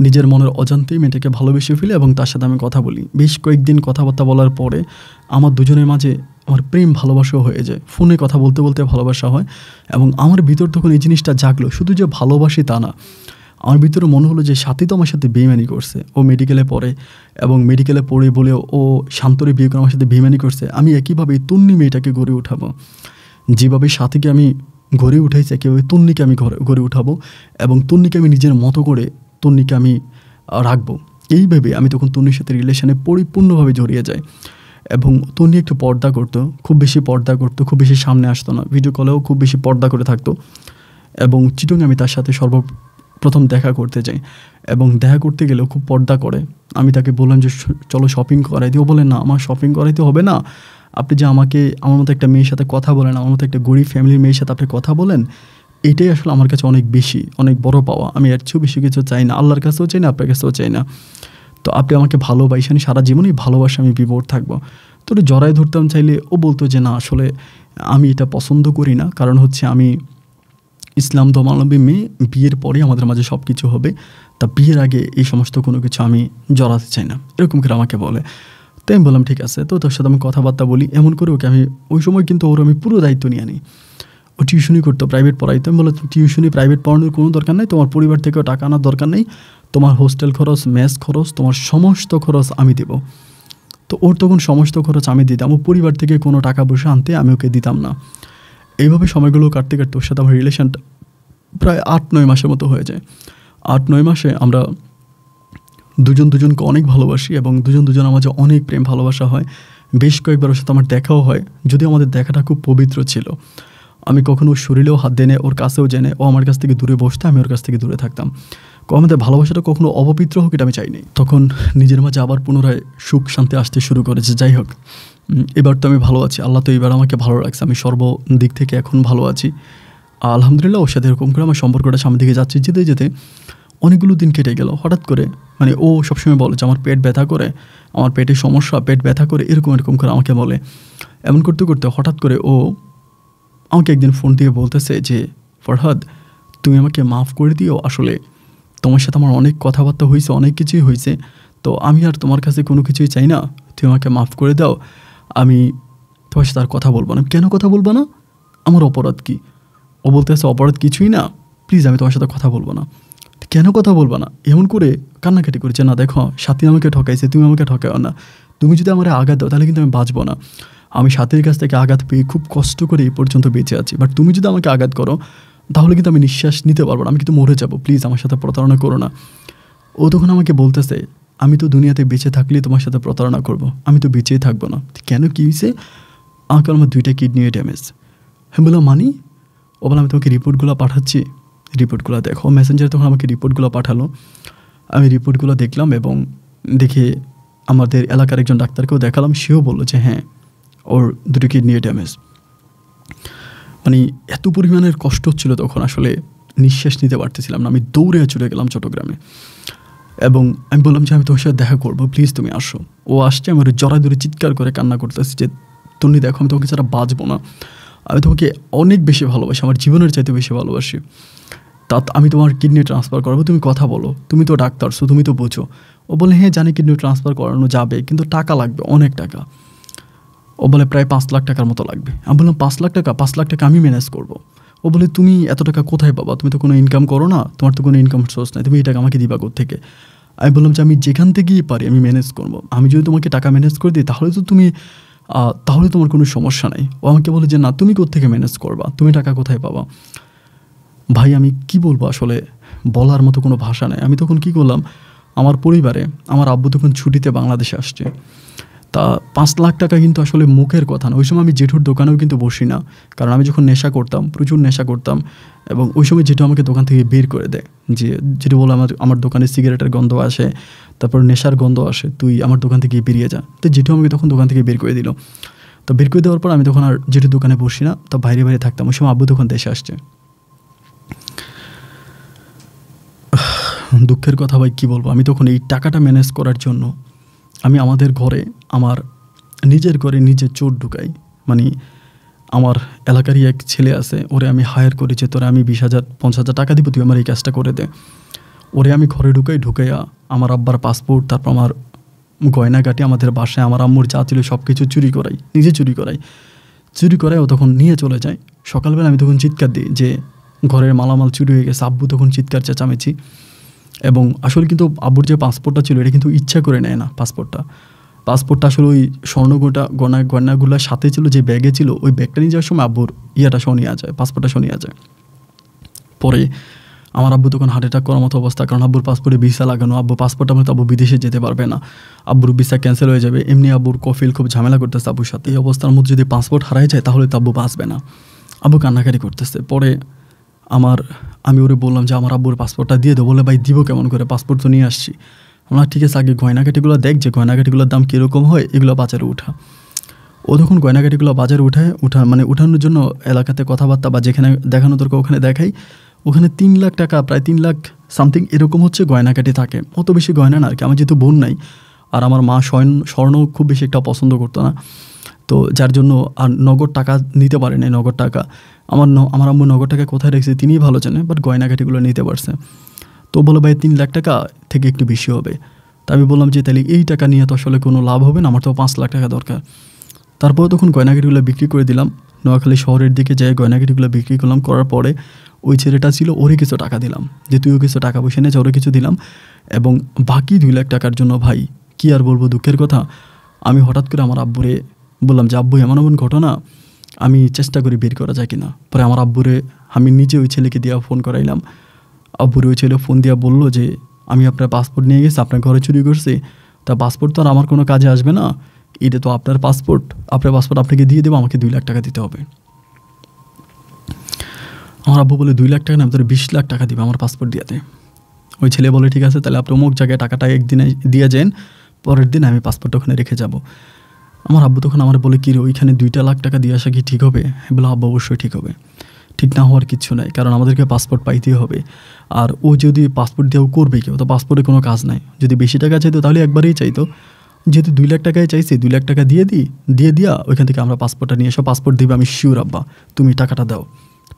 নিজের মনের অজান্তেই মেয়েটাকে ভালোবেসে ফেলি এবং তার সাথে আমি কথা বলি। বেশ কয়েকদিন কথাবার্তা বলার পরে আমার দুজনের মাঝে আমার প্রেম ভালোবাসাও হয়ে যায়। ফোনে কথা বলতে বলতে ভালোবাসা হয় এবং আমার ভিতর তখন এই জিনিসটা জাগলো। শুধু যে ভালোবাসি তা না আমার ভিতরে মনে হলো যে সাথী তো আমার সাথে বেইমানি করছে। ও মেডিকেলে পড়ে এবং মেডিকেলে পড়ে বলে ও শান্তরে বিয়ে করে আমার সাথে বেইমানি করছে। আমি একইভাবে তন্নি মেয়েটাকে গড়ে উঠাবো। যেভাবে সাথীকে আমি গড়ে উঠেছি, একইভাবে তন্নিকে আমি ঘরে গড়ে উঠাবো এবং তন্নিকে আমি নিজের মতো করে তন্নিকে আমি রাখব। এই ভেবে আমি তখন তন্নির সাথে রিলেশনে পরিপূর্ণভাবে জড়িয়ে যাই এবং তন্নি একটু পর্দা করতো, খুব বেশি পর্দা করতো, খুব বেশি সামনে আসতো না। ভিডিও কলেও খুব বেশি পর্দা করে থাকতো এবং চিটং আমি তার সাথে সর্বপ্রথম দেখা করতে যাই এবং দেখা করতে গেলেও খুব পর্দা করে। আমি তাকে বললাম যে চলো শপিং করাই। দিও বলে না, আমার শপিং করাইতে হবে না। আপনি যে আমাকে, আমার মতো একটা মেয়ের সাথে কথা বলেন, আমার মতো একটা গরিব ফ্যামিলির মেয়ের সাথে আপনি কথা বলেন, এটাই আসলে আমার কাছে অনেক বেশি, অনেক বড় পাওয়া। আমি এর চেয়েও বেশি কিছু চাই না। আল্লাহর কাছেও চাই না, আপনার কাছেও চাই না। তো আপনি আমাকে ভালোবাসেন সারা জীবনই ভালোবাসা, আমি বিভোর থাকব। তো ওটা ধরতাম চাইলে, ও বলতো যে, না, আসলে আমি এটা পছন্দ করি না। কারণ হচ্ছে আমি ইসলাম ধর্মাবলম্বী মেয়ে, বিয়ের পরে আমাদের মাঝে সব কিছু হবে। তা বিয়ের আগে এই সমস্ত কোনো কিছু আমি জড়াতে চাই না। এরকম করে আমাকে বলে। তো আমি বললাম, ঠিক আছে, তো তোর সাথে আমি কথাবার্তা বলি। এমন করে ওকে আমি, ওই সময় কিন্তু ওর আমি পুরো দায়িত্ব নিয়ে আনি। ও টিউশনই করতো প্রাইভেট পড়াইতো আমি বললাম, টিউশনি প্রাইভেট পড়ানোর কোনো দরকার নেই। তোমার পরিবার থেকেও টাকা আনার দরকার নেই। তোমার হোস্টেল খরচ মেস খরচ, তোমার সমস্ত খরচ আমি দেবো। তো ওর তখন সমস্ত খরচ আমি দিতাম। ও পরিবার থেকে কোনো টাকা পয়সা আনতে আমি ওকে দিতাম না। এইভাবে সময়গুলো কাটতে কাটতে ওর সাথে আমার রিলেশনটা প্রায় আট, নয় মাসের মতো হয়ে যায়। আট, নয় মাসে আমরা দুজন দুজনকে অনেক ভালোবাসি এবং দুজন দুজনের মাঝে অনেক প্রেম, ভালোবাসা হয়। বেশ কয়েকবার ওর সাথে আমার দেখাও হয়। যদিও আমাদের দেখাটা খুব পবিত্র ছিল। আমি কখনো ওর শরীরেও হাত দেনে, ওর কাছেও জেনে ও আমার কাছ থেকে দূরে বসতে, আমি ওর কাছ থেকে দূরে থাকতাম। আমাদের ভালোবাসাটা কখনো অপবিত্র হোক এটা আমি চাইনি। তখন নিজের মাঝে আবার পুনরায় সুখ, শান্তি আসতে শুরু করেছে। যাই হোক। এবার তো আমি ভালো আছি। আল্লাহ তো এবার আমাকে ভালো রাখছে। আমি সর্ব দিক থেকে এখন ভালো আছি। আলহামদুলিল্লাহ ওর সাথে এরকম করে আমার সম্পর্কটা সামনের দিকে যাচ্ছে। যেতে যেতে অনেকগুলো দিন কেটে গেল। হঠাৎ করে মানে ও সবসময় বলে যে, আমার পেট ব্যথা করে, আমার পেটের সমস্যা, পেট ব্যথা করে, এরকম এরকম করে আমাকে বলে। এমন করতে করতে হঠাৎ করে ও আমাকে একদিন ফোন দিয়ে বলতেছে যে, ফরহাদ, তুমি আমাকে মাফ করে দিও। আসলে তোমার সাথে আমার অনেক কথাবার্তা হয়েছে অনেক কিছুই হয়েছে তো আমি আর তোমার কাছে কোনো কিছুই চাই না। তুমি আমাকে মাফ করে দাও। আমি তোমার সাথে আর কথা বলব না। কেন কথা বলব না? আমার অপরাধ কি? ও বলতে বলতেছে, অপরাধ কিছুই না। প্লিজ আমি তোমার সাথে কথা বলব না। কেন কথা বলব না? এমন করে কান্নাকাটি করেছে, না, দেখো, সাথী আমাকে ঠকাইছে, তুমি আমাকে ঠকাও না। তুমি যদি আমার আঘাত দাও, তাহলে কিন্তু আমি বাঁচবো না। আমি সাথীর কাছ থেকে আঘাত পেয়ে খুব কষ্ট করে এই পর্যন্ত বেঁচে আছি। বাট তুমি যদি আমাকে আঘাত করো, তাহলে কিন্তু আমি নিঃশ্বাস নিতে পারব না। আমি কিন্তু মরে যাব। প্লিজ আমার সাথে প্রতারণা করো না। ও তখন আমাকে বলতেছে আমি তো দুনিয়াতে বেঁচে থাকলে তোমার সাথে প্রতারণা করব। আমি তো বেঁচেই থাকব না। কেন কী হয়েছে আমাকে আমার দুইটা কিডনি ড্যামেজ হ্যাঁ বললাম, মানি? ও বলে আমি তোমাকে রিপোর্টগুলো পাঠাচ্ছি। রিপোর্টগুলো দেখো। মেসেঞ্জার তখন আমাকে রিপোর্টগুলো পাঠালো। আমি রিপোর্টগুলো দেখলাম এবং দেখে আমাদের এলাকার একজন ডাক্তারকেও দেখালাম। সেও বলল যে হ্যাঁ ওর দুটো কিডনি ড্যামেজ মানে এত পরিমাণের কষ্ট হচ্ছিল তখন। আসলে নিঃশ্বাস নিতে পারতেছিলাম না। আমি দৌড়ে চলে গেলাম চট্টগ্রামে। এবং আমি বললাম যে, আমি তোমার সাথে দেখা করব প্লিজ তুমি আসো। ও আসছে আমার জড়াই ধরে চিৎকার করে কান্না করতেছি যে, তুমি দেখো, আমি তোমাকে ছাড়া বাঁচবো না। আমি তোমাকে অনেক বেশি ভালোবাসি, আমার জীবনের চাইতে বেশি ভালোবাসি। তা, আমি তোমার কিডনি ট্রান্সফার করব, তুমি কথা বলো। তুমি তো ডাক্তার, সো তুমি তো বোঝো। ও বলে হ্যাঁ জানি কিডনি ট্রান্সফার করানো যাবে, কিন্তু টাকা লাগবে, অনেক টাকা। ও বলে, প্রায় পাঁচ লাখ টাকার মতো লাগবে। আমি বললাম, পাঁচ লাখ টাকা? পাঁচ লাখ টাকা আমি ম্যানেজ করব। ও বলে, তুমি এত টাকা কোথায় পাবা? তুমি তো কোনো ইনকাম করো না, তোমার তো কোনো ইনকাম সোর্স নাই, তুমি এই টাকা আমাকে দিবা থেকে আমি বললাম যে, আমি যেখান থেকেই পারি, আমি ম্যানেজ করব। আমি যদি তোমাকে টাকা ম্যানেজ করে দিই, তাহলে তো তুমি তাহলে তোমার কোনো সমস্যা নাই। ও আমাকে বলে যে, না, তুমি কোথেকে ম্যানেজ করবা? তুমি টাকা কোথায় পাবা? ভাই, আমি কি বলব আসলে? বলার মতো কোনো ভাষা নেই। আমি তখন কি করলাম, আমার পরিবারে, আমার আব্বু তখন ছুটিতে বাংলাদেশে আসছে। তা পাঁচ লাখ টাকা কিন্তু আসলে মুখের কথা না। ওই সময় আমি জেঠুর দোকানেও কিন্তু বসি না। কারণ আমি যখন নেশা করতাম, প্রচুর নেশা করতাম এবং ওই সময় জেঠু আমাকে দোকান থেকে বের করে দেয়। যে যেটা বলে আমার আমার দোকানে সিগারেটের গন্ধ আসে, তারপর নেশার গন্ধ আসে, তুই আমার দোকান থেকে বেরিয়ে যা। তো জেঠু আমাকে তখন দোকান থেকে বের করে দিল। তো বের করে দেওয়ার পর আমি তখন আর জেঠুর দোকানে বসি না, তো বাইরে বাইরে থাকতাম। ওই সময় আব্বু তখন দেশে আসছে। দুঃখের কথা ভাই, কী বলব? আমি তখন এই টাকাটা ম্যানেজ করার জন্য, আমি আমাদের ঘরে আমার নিজের ঘরে নিজে চোর ঢুকাই। মানে আমার এলাকারই এক ছেলে আছে, ওরে আমি হায়ার করেছি, তোরে আমি বিশ হাজার, পঞ্চাশ হাজার টাকা দিব, তুই আমার এই কাজটা করে দে। ওরে আমি ঘরে ঢুকাই, ঢুকাইয়া আমার আব্বার পাসপোর্ট তারপর আমার গয়নাগাটি আমাদের বাসায়, আমার আম্মুর যা ছিল সব কিছু চুরি করাই, নিজে চুরি করাই। চুরি করাই ও তখন নিয়ে চলে যায়। সকালবেলা আমি তখন চিৎকার দিই যে ঘরের মালামাল চুরি হয়ে গেছে, আব্বু তখন চিৎকার চেঁচামেছি এবং আসলে কিন্তু আব্বুর যে পাসপোর্টটা ছিল, এটা কিন্তু ইচ্ছা করে নেয় না পাসপোর্টটা পাসপোর্টটা আসলে ওই স্বর্ণগোটা গয়না গয়নাগুলোর সাথে ছিল, যে ব্যাগে ছিল, ওই ব্যাগটা নিয়ে যাওয়ার সময় আব্বুর ইয়েটা শনিয়া যায় পাসপোর্টটা শনিয়া যায়। পরে আমার আব্বু তখন হার্ট অ্যাটাক করার মতো অবস্থা, কারণ আব্বুর পাসপোর্টে ভিসা লাগানো, আব্বু পাসপোর্টটা মতো আব্বু বিদেশে যেতে পারবে না। আব্বুর ভিসা ক্যান্সেল হয়ে যাবে, এমনি আব্বুর কফিল খুব ঝামেলা করতেছে আব্বুর সাথে। এই অবস্থার মধ্যে যদি পাসপোর্ট হারাই যায়, তাহলে তো আব্বু বাঁচবে না। আব্বু কান্নাকাটি করতেছে। পরে আমার, আমি ওরে বললাম যে, আমার আব্বুর পাসপোর্টটা দিয়ে দেবো বলে, ভাই, দিব কেমন করে? পাসপোর্ট তো নিয়ে আসছি। আমরা ঠিক আছে, আগে গয়নাকাটিগুলো দেখ যে গয়নাকাটিগুলোর দাম কীরকম হয়, এগুলো বাজারে উঠা। ও তখন গয়নাকাটিগুলো বাজারে উঠায় উঠা মানে উঠানোর জন্য এলাকাতে কথাবার্তা বা যেখানে দেখানো দরকার ওখানে দেখাই, ওখানে তিন লাখ টাকা, প্রায় তিন লাখ সামথিং এরকম হচ্ছে গয়নাকাটি থাকে। অত বেশি গয়না না আর কি, আমার যেহেতু বোন নাই, আর আমার মা স্বর্ণ স্বর্ণ খুব বেশি একটা পছন্দ করতো না। তো যার জন্য আর নগদ টাকা নিতে পারে নাই, নগদ টাকা। আমার আমার আম্মু নগদ টাকা কোথায় রেখেছে তিনিই ভালো জানে বাট গয়নাকাটিগুলো নিতে পারছে। তো বলো, ভাই, তিন লাখ টাকা থেকে একটু বেশি হবে। তা আমি বললাম যে তাহলে এই টাকা নিয়ে তো আসলে কোনো লাভ হবে না, আমার তো পাঁচ লাখ টাকা দরকার। তারপরে তখন গয়নাগাটিগুলো বিক্রি করে দিলাম। নোয়াখালী শহরের দিকে যাই গয়নাগাটিগুলো বিক্রি করলাম, করার পরে ওই ছেলেটা ছিল ওরে কিছু টাকা দিলাম। যে, তুইও কিছু টাকা পয়সা নিয়েছে ওরে কিছু দিলাম। এবং বাকি দুই লাখ টাকার জন্য, ভাই, কি আর বলব, দুঃখের কথা, আমি হঠাৎ করে আমার আব্বুরে বললাম যে, আব্বু, এমন এমন ঘটনা, আমি চেষ্টা করি বের করা যায় কিনা? পরে আমার আব্বুরে আমি নিজে ওই ছেলেকে দিয়া ফোন করাইলাম। আব্বুরে ওই ছেলে ফোন দিয়া বলল যে, আমি আপনার পাসপোর্ট নিয়ে গেছি, আপনার ঘরে চুরি করছি। তা পাসপোর্ট তো আর আমার কোনো কাজে আসবে না। এটা তো আপনার পাসপোর্ট আপনার পাসপোর্ট আপনাকে দিয়ে দেবো, আমাকে দুই লাখ টাকা দিতে হবে। আমার আব্বু বলে দুই লাখ টাকা না তোর বিশ লাখ টাকা দিবে আমার পাসপোর্ট দিয়াতে। ওই ছেলে বলে, ঠিক আছে, তাহলে আপনি অমুক জায়গায় টাকাটা একদিনে দিয়ে যান, পরের দিন আমি পাসপোর্ট ওখানে রেখে যাব। আমার আব্বু তখন আমার বলে, কি রে, ওইখানে দুইটা লাখ টাকা দিয়ে আসা কি ঠিক হবে? বলে আব্বু, অবশ্যই ঠিক হবে। ঠিক না হওয়ার কিছু নাই, কারণ আমাদেরকে পাসপোর্ট পাইতেই হবে। আর ও যদি পাসপোর্ট দিয়েও করবে কেউ, তো পাসপোর্টে কোনো কাজ নাই। যদি বেশি টাকা চাইতো তাহলে একবারেই চাইতো। যেহেতু দুই লাখ টাকায় চাইছি, দুই লাখ টাকা দিয়ে দিই, দিয়ে দিয়া ওইখান থেকে আমরা পাসপোর্টটা নিয়ে এসো। পাসপোর্ট দিবে, আমি শিওর আব্বা, তুমি টাকাটা দাও।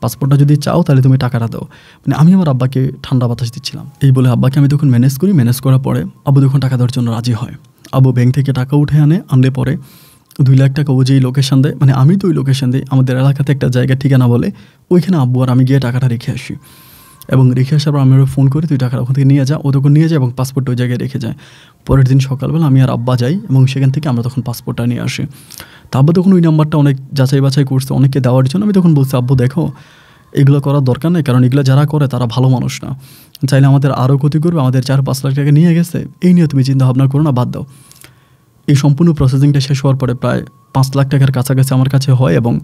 পাসপোর্টটা যদি চাও তাহলে তুমি টাকাটা দাও। মানে আমি আমার আব্বাকে ঠান্ডা বাতাস দিচ্ছিলাম। এই বলে আব্বাকে আমি তখন ম্যানেজ করি। ম্যানেজ করার পরে আবু তখন টাকা দেওয়ার জন্য রাজি হয়। আবু ব্যাংক থেকে টাকা উঠে আনে, আনলে পরে দুই লাখ টাকা ও যেই লোকেশান দেয় মানে আমি তো ওই লোকেশান দিই, আমাদের এলাকাতে একটা জায়গা ঠিকানা বলে, ওইখানে আব্বু আর আমি গিয়ে টাকাটা রেখে আসি। এবং রেখে আসার পর আমি ওরা ফোন করি, তুই টাকাটা ওখান থেকে নিয়ে যা, ও তখন নিয়ে যায় এবং পাসপোর্ট ওই জায়গায় রেখে যায়। পরের দিন সকালবেলা আমি আর আব্বা যাই এবং সেখান থেকে আমরা তখন পাসপোর্টটা নিয়ে আসি। তা আব্বা তখন ওই নাম্বারটা অনেক যাচাই বাছাই করছে, অনেককে দেওয়ার জন্য। আমি তখন বলছি, আব্বু, দেখো, এগুলো করার দরকার নেই, কারণ এগুলো যারা করে তারা ভালো মানুষ না। চাইলে আমাদের আরও ক্ষতি করবে, আমাদের চার পাঁচ লাখ টাকা নিয়ে গেছে, এই নিয়ে তুমি চিন্তা ভাবনা করো না, বাদ দাও। এই সম্পূর্ণ প্রসেসিংটা শেষ হওয়ার পরে প্রায় পাঁচ লাখ টাকার কাছাকাছি আমার কাছে হয় এবং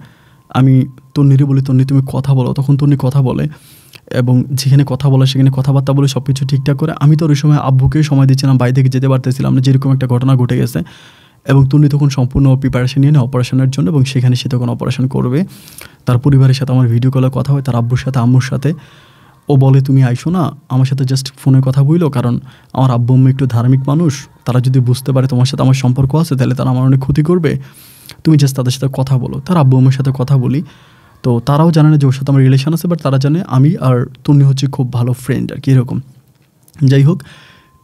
আমি তন্নিরে বলি, তন্নি, তুমি কথা বলো। তখন তন্নি কথা বলে এবং যেখানে কথা বলে, সেখানে কথাবার্তা বলে সব কিছু ঠিকঠাক করে। আমি তো ওই সময় আব্বুকে সময় দিচ্ছিলাম, বাড়ি থেকে যেতে পারতেছিলাম না, যেরকম একটা ঘটনা ঘটে গেছে। এবং তন্নি তখন সম্পূর্ণ প্রিপারেশন নিয়ে নেয় অপারেশনের জন্য এবং সেখানে সে তখন অপারেশন করবে। তার পরিবারের সাথে আমার ভিডিও কলে কথা হয়, তার আব্বুর সাথে, আম্মুর সাথে। ও বলে, তুমি আইসো না, আমার সাথে জাস্ট ফোনে কথা বইলো, কারণ আমার আব্বু আম্মু একটু ধার্মিক মানুষ, তারা যদি বুঝতে পারে তোমার সাথে আমার সম্পর্ক আছে, তাহলে তারা আমার অনেক ক্ষতি করবে। তুমি জাস্ট তাদের সাথে কথা বলো। তার আব্বু আম্মুর সাথে কথা বলি। তো তারাও জানে না যে ওর সাথে আমার রিলেশন আছে বাট তারা জানে আমি আর তন্নি হচ্ছে খুব ভালো ফ্রেন্ড আর কি, এরকম। যাই হোক,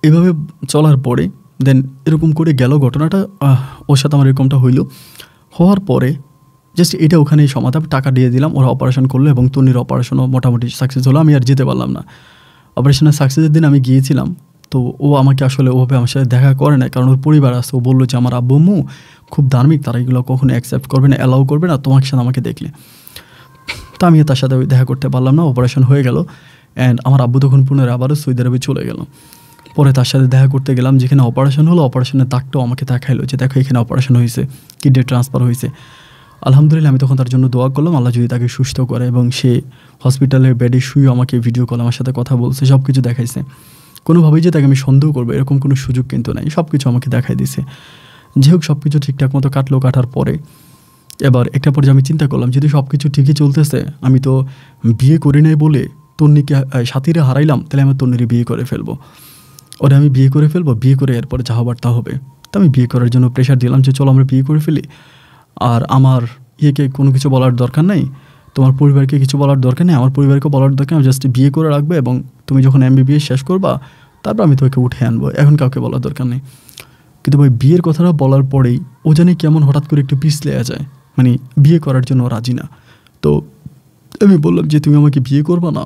এভাবে চলার পরে দেন এরকম করে গেল ঘটনাটা ওর সাথে আমার এরকমটা হইল। হওয়ার পরে জাস্ট এটা ওখানেই সমাধান। টাকা দিয়ে দিলাম, ওরা অপারেশন করল এবং তনির অপারেশনও মোটামুটি সাকসেস হলো, আমি আর যেতে পারলাম না। অপারেশনের সাকসেসের দিন আমি গিয়েছিলাম, তো ও আমাকে আসলে ওভাবে আমার সাথে দেখা করে না কারণ ওর পরিবার আছে। ও বলল যে, আমার আব্বু খুব ধার্মিক, তারা এগুলো কখনো অ্যাকসেপ্ট করবে না অ্যালাউ করবে না, তোমার সাথে আমাকে দেখলে। তো আমি তার সাথে ওই দেখা করতে পারলাম না অপারেশন হয়ে গেল। অ্যান্ড আমার আব্বু তখন পুনরায় আবারও সৌদি আরবে চলে গেল। পরে তার সাথে দেখা করতে গেলাম, যেখানে অপারেশন হলো অপারেশনের দাগটাও আমাকে দেখাইলো যে, দেখো, এখানে অপারেশন হয়েছে কিডনি ট্রান্সফার হয়েছে আলহামদুলিল্লাহ, আমি তখন তার জন্য দোয়া করলাম। আল্লাহ যদি তাকে সুস্থ করে এবং সে হসপিটালের বেডে শুয়ে আমাকে ভিডিও কল আমার সাথে কথা বলছে সব কিছু দেখাইছে। কোনোভাবেই যে তাকে আমি সন্দেহ করব, এরকম কোনো সুযোগ কিন্তু নাই। সব কিছু আমাকে দেখাই দিছে। যে হোক সব কিছু ঠিকঠাক মতো কাটলো, কাটার পরে এবার একটা পর্যায়ে আমি চিন্তা করলাম, যদি সব কিছু ঠিকই চলতেছে, আমি তো বিয়ে করি নাই বলে তন্নিকে সাথীরে হারাইলাম, তাহলে আমি তন্নিরে বিয়ে করে ফেলব। ওরে আমি বিয়ে করে ফেলব, বিয়ে করে এরপরে যা হবার তা হবে। তো আমি বিয়ে করার জন্য প্রেশার দিলাম যে, চলো আমরা বিয়ে করে ফেলি। আর আমার ইয়েকে কোনো কিছু বলার দরকার নেই, তোমার পরিবারকে কিছু বলার দরকার নেই, আমার পরিবারকে বলার দরকার নেই জাস্ট বিয়ে করে রাখবে এবং তুমি যখন এমবিবিএস শেষ করবা, তারপর আমি তোকে উঠে আনব, এখন কাউকে বলার দরকার নেই। কিন্তু ভাই, বিয়ের কথাটা বলার পরেই ও জানি কেমন হঠাৎ করে একটু পিছলে যায় মানে বিয়ে করার জন্য রাজি না। তো আমি বললাম যে, তুমি আমাকে বিয়ে করবা না?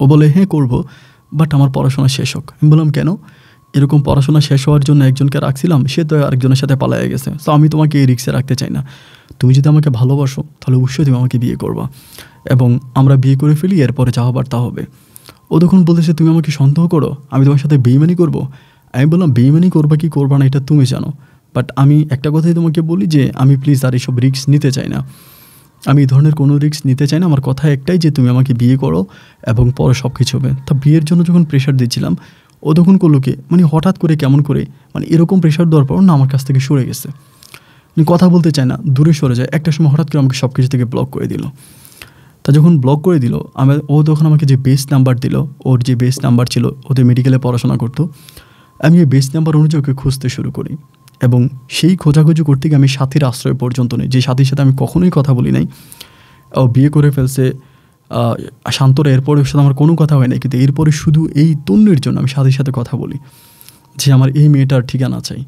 ও বলে হ্যাঁ করব বাট আমার পড়াশোনা শেষ হোক। আমি বললাম, কেন? এরকম পড়াশোনা শেষ হওয়ার জন্য একজনকে রাখছিলাম, সে তো আরেকজনের সাথে পালায় গেছে। তো আমি তোমাকে এই রিক্সে রাখতে চাই না। তুমি যদি আমাকে ভালোবাসো, তাহলে অবশ্যই তুমি আমাকে বিয়ে করবা। এবং আমরা বিয়ে করে ফেলি, এরপরে যা হবে। ও তখন বলতেছে, তুমি আমাকে সন্দেহ করো, আমি তোমার সাথে বেইমানি করব? আমি বললাম, বেইমানি করবা কি করবা না, এটা তুমি জানো। বাট আমি একটা কথাই তোমাকে বলি যে, আমি প্লিজ আর এইসব রিস্ক নিতে চাই না। আমি এই ধরনের কোনো রিক্স নিতে চাই না। আমার কথা একটাই যে, তুমি আমাকে বিয়ে করো এবং পরে সব কিছু হবে। তা বিয়ের জন্য যখন প্রেশার দিচ্ছিলাম ও তখন করল কি? মানে হঠাৎ করে কেমন করে? মানে এরকম প্রেশার দেওয়ার পর না আমার কাছ থেকে সরে গেছে। কথা বলতে চায় না, দূরে সরে যায়। একটা সময় হঠাৎ করে আমাকে সব কিছু থেকে ব্লক করে দিল। তা যখন ব্লক করে দিল, আমি ও তখন আমাকে যে বেস্ট নাম্বার দিল, ওর যে বেস্ট নাম্বার ছিল ওদের মেডিকেলে পড়াশোনা করতো, আমি এই বেস্ট নাম্বার অনুযায়ী ওকে খুঁজতে শুরু করি। এবং সেই খোঁজাখুঁজি করতে গিয়ে আমি সাথীর আশ্রয় পর্যন্ত নেই। যে সাথীর সাথে আমি কখনোই কথা বলি নাই। ও বিয়ে করে ফেলছে। শান্তরা এরপরে সাথে আমার কোনো কথা হয় না কিন্তু এরপরে শুধু এই তন্যের জন্য আমি সাথীর সাথে কথা বলি, যে আমার এই মেয়েটার ঠিকানা চাই।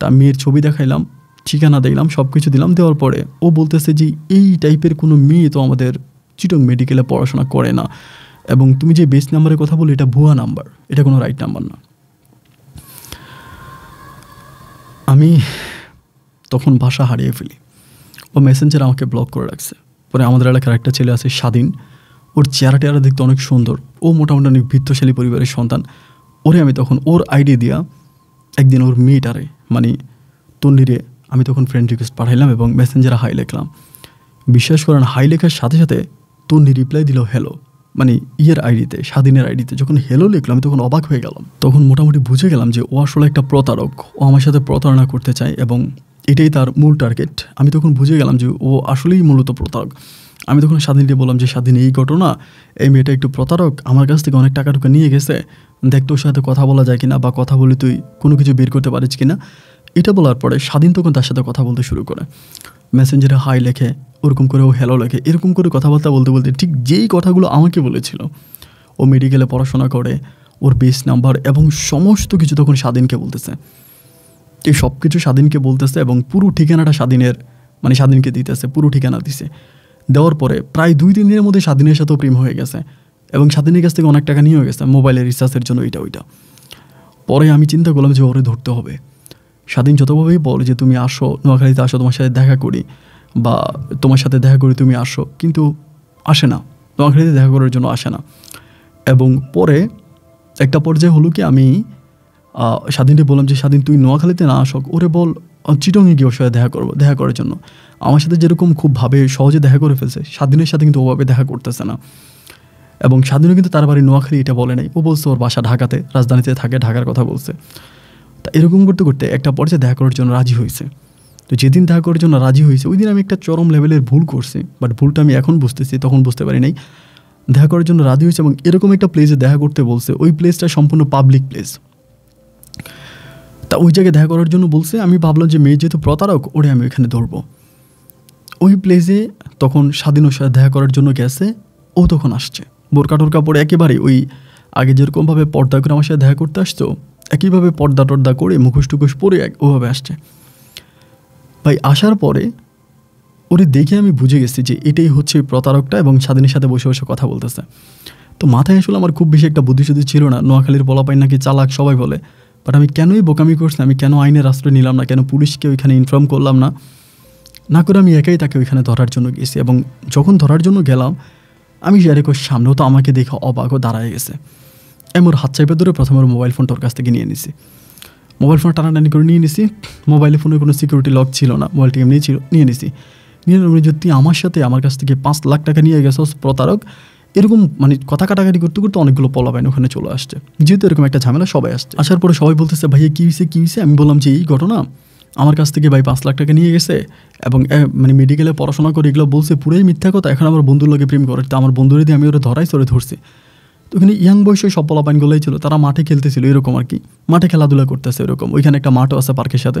তা মেয়ের ছবি দেখাইলাম, ঠিকানা দিলাম সব কিছু দিলাম, দেওয়ার পরে ও বলতেছে যে এই টাইপের কোনো মেয়ে তো আমাদের চিটং মেডিকেলে পড়াশোনা করে না, এবং তুমি যে বেস্ট নাম্বারের কথা বলো এটা ভুয়া নাম্বার এটা কোনো রাইট নাম্বার না। আমি তখন ভাষা হারিয়ে ফেলি। ও মেসেঞ্জার আমাকে ব্লক করে রাখছে। পরে আমাদের এলাকার একটা ছেলে আছে, স্বাধীন। ওর চেহারা টেহারা দেখতে অনেক সুন্দর। ও মোটামুটি অনেক বৃত্তশালী পরিবারের সন্তান। ওরে আমি তখন ওর আইডি দিয়া একদিন ওর মেয়েটারে মানে তন্ডিরে আমি তখন ফ্রেন্ড রিকোয়েস্ট পাঠাইলাম এবং মেসেঞ্জারে হাই লিখলাম। বিশ্বাস করেন হাই লেখার সাথে সাথে তন্ডি রিপ্লাই দিল হ্যালো মানে ইয়ের আইডিতে, স্বাধীনের আইডিতে। যখন হেলো লিখলাম আমি তখন অবাক হয়ে গেলাম। তখন মোটামুটি বুঝে গেলাম যে ও আসলে একটা প্রতারক। ও আমার সাথে প্রতারণা করতে চায় এবং এটাই তার মূল টার্গেট আমি তখন বুঝে গেলাম যে ও আসলেই মূলত প্রতারক। আমি তখন স্বাধীনকে বললাম যে, স্বাধীন এই ঘটনা, এই মেয়েটা একটু প্রতারক, আমার কাছ থেকে অনেক টাকা টুকা নিয়ে গেছে। দেখ তোর সাথে কথা বলা যায় কিনা বা কথা বলে তুই কোনো কিছু বের করতে পারিস কিনা? এটা বলার পরে স্বাধীন তখন তার সাথে কথা বলতে শুরু করে। মেসেঞ্জারে হাই লেখে, ওরকম করে ও হ্যালো লেখে, এরকম করে কথাবার্তা বলতে বলতে ঠিক যেই কথাগুলো আমাকে বলেছিল, ও মেডিকেলে পড়াশোনা করে, ওর বেস নাম্বার এবং সমস্ত কিছু তখন স্বাধীনকে বলতেছে। এই সব কিছু স্বাধীনকে বলতেছে এবং পুরো ঠিকানাটা স্বাধীনের মানে স্বাধীনকে দিতেছে, পুরো ঠিকানা দিছে। দেওয়ার পরে প্রায় দুই, তিন দিনের মধ্যে স্বাধীনের সাথেও প্রেম হয়ে গেছে এবং স্বাধীনের কাছ থেকে অনেক টাকা নিয়ে গেছে মোবাইলের রিচার্জের জন্য এটা ওইটা। পরে আমি চিন্তা করলাম যে ওরে ধরতে হবে। স্বাধীন যতভাবেই বল যে তুমি আসো, নোয়াখালীতে আসো, তোমার সাথে দেখা করি বা তোমার সাথে দেখা করি তুমি আসো, কিন্তু আসে না। নোয়াখালীতে দেখা করার জন্য আসে না। এবং পরে একটা পর্যায়ে হলো কি আমি স্বাধীনকে বললাম যে, স্বাধীন, তুই নোয়াখালীতে না আসক, ওরে বল চিটংয়ে গিয়ে ওর সাথে দেখা করব, দেখা করার জন্য। আমার সাথে যেরকম খুবভাবে সহজে দেখা করে ফেলছে, স্বাধীনের সাথে কিন্তু ওভাবে দেখা করতেছে না। এবং স্বাধীনও কিন্তু তার বাড়ি নোয়াখালী এটা বলে নাই, ও বলছে ওর বাসা ঢাকাতে, রাজধানীতে থাকে, ঢাকার কথা বলছে। তা এরকম করতে করতে একটা পর্যায়ে দেখা করার জন্য রাজি হয়েছে। তো যেদিন দেখা করার জন্য রাজি হয়েছে, ওই দিন আমি একটা চরম লেভেলের ভুল করছি বাট ভুলটা আমি এখন বুঝতেছি, তখন বুঝতে পারি নাই। দেখা করার জন্য রাজি হয়েছে এবং এরকম একটা প্লেসে দেখা করতে বলছে, ওই প্লেসটা সম্পূর্ণ পাবলিক প্লেস তা ওই জায়গায় দেখা করার জন্য বলছে, আমি ভাবলাম যে মেয়ে যেহেতু প্রতারক, ওরে আমি ওইখানে ধরবো। ওই প্লেসে তখন স্বাধীন সাথে দেখা করার জন্য গেছে ও তখন আসছে। বোরকা টোরকা পরে একেবারে ওই আগে যেরকমভাবে পর্দা করে আমার সাথে দেখা করতে আসতো, একইভাবে পর্দা টর্দা করে মুখোশ টুখোশ পরে ওভাবে আসছে। ভাই, আসার পরে ওরে দেখে আমি বুঝে গেছি যে এটাই হচ্ছে ওই প্রতারকটা এবং স্বাধীনের সাথে বসে বসে কথা বলতেছে। তো মাথায় আসলে আমার খুব বেশি একটা বুদ্ধি শুদ্ধি ছিল না, নোয়াখালীর বলাপাই নাকি চালাক সবাই বলে। বাট আমি কেনই বোকামি করছি আমি কেন আইনের আশ্রয় নিলাম না, কেন পুলিশকে ওইখানে ইনফর্ম করলাম না? না করে আমি একাই তাকে ওইখানে ধরার জন্য গেছি এবং যখন ধরার জন্য গেলাম, আমি জারিকোর সামনেও তো আমাকে দেখে অবাক ও দাঁড়ায় গেছে। আমি ওর হাত চাইপে ধরে প্রথমে ওর মোবাইল ফোন তোর কাছ থেকে নিয়ে নিছি। মোবাইল ফোন টানাটানি করে নিয়ে নিছি। মোবাইলে ফোনে কোনো সিকিউরিটি লক ছিল না মোবাইলটি এমনি ছিল, নিয়ে নিছি। নিয়ে নিলাম যে তুই আমার সাথে আমার কাছ থেকে পাঁচ লাখ টাকা নিয়ে গেছস প্রতারক, এরকম মানে কথা কাটাকাটি করতে করতে অনেকগুলো পলাবাইন ওখানে চলে আসছে। যেহেতু এরকম একটা ঝামেলা, সবাই আসছে। আসার পরে সবাই বলতেছে, ভাইয়া, কী হয়েছে কী হয়েছে আমি বললাম যে, এই ঘটনা আমার কাছ থেকে ভাই পাঁচ লাখ টাকা নিয়ে গেছে এবং মানে মেডিকেলে পড়াশোনা করে এগুলো বলছে পুরোই মিথ্যা কথা। এখন আমার বন্ধুর লোকে প্রেম করে। তো আমার বন্ধুরে দিয়ে আমি ওরা ধরাই চড়ে ধরছি। তো ওখানে ইয়াং বয়সে সব পোলাপাইনগুলোই ছিল। তারা মাঠে খেলতেছিল এরকম আর কি। মাঠে খেলাধুলা করতেছে এরকম। ওইখানে একটা মাঠও আছে পার্কের সাথে।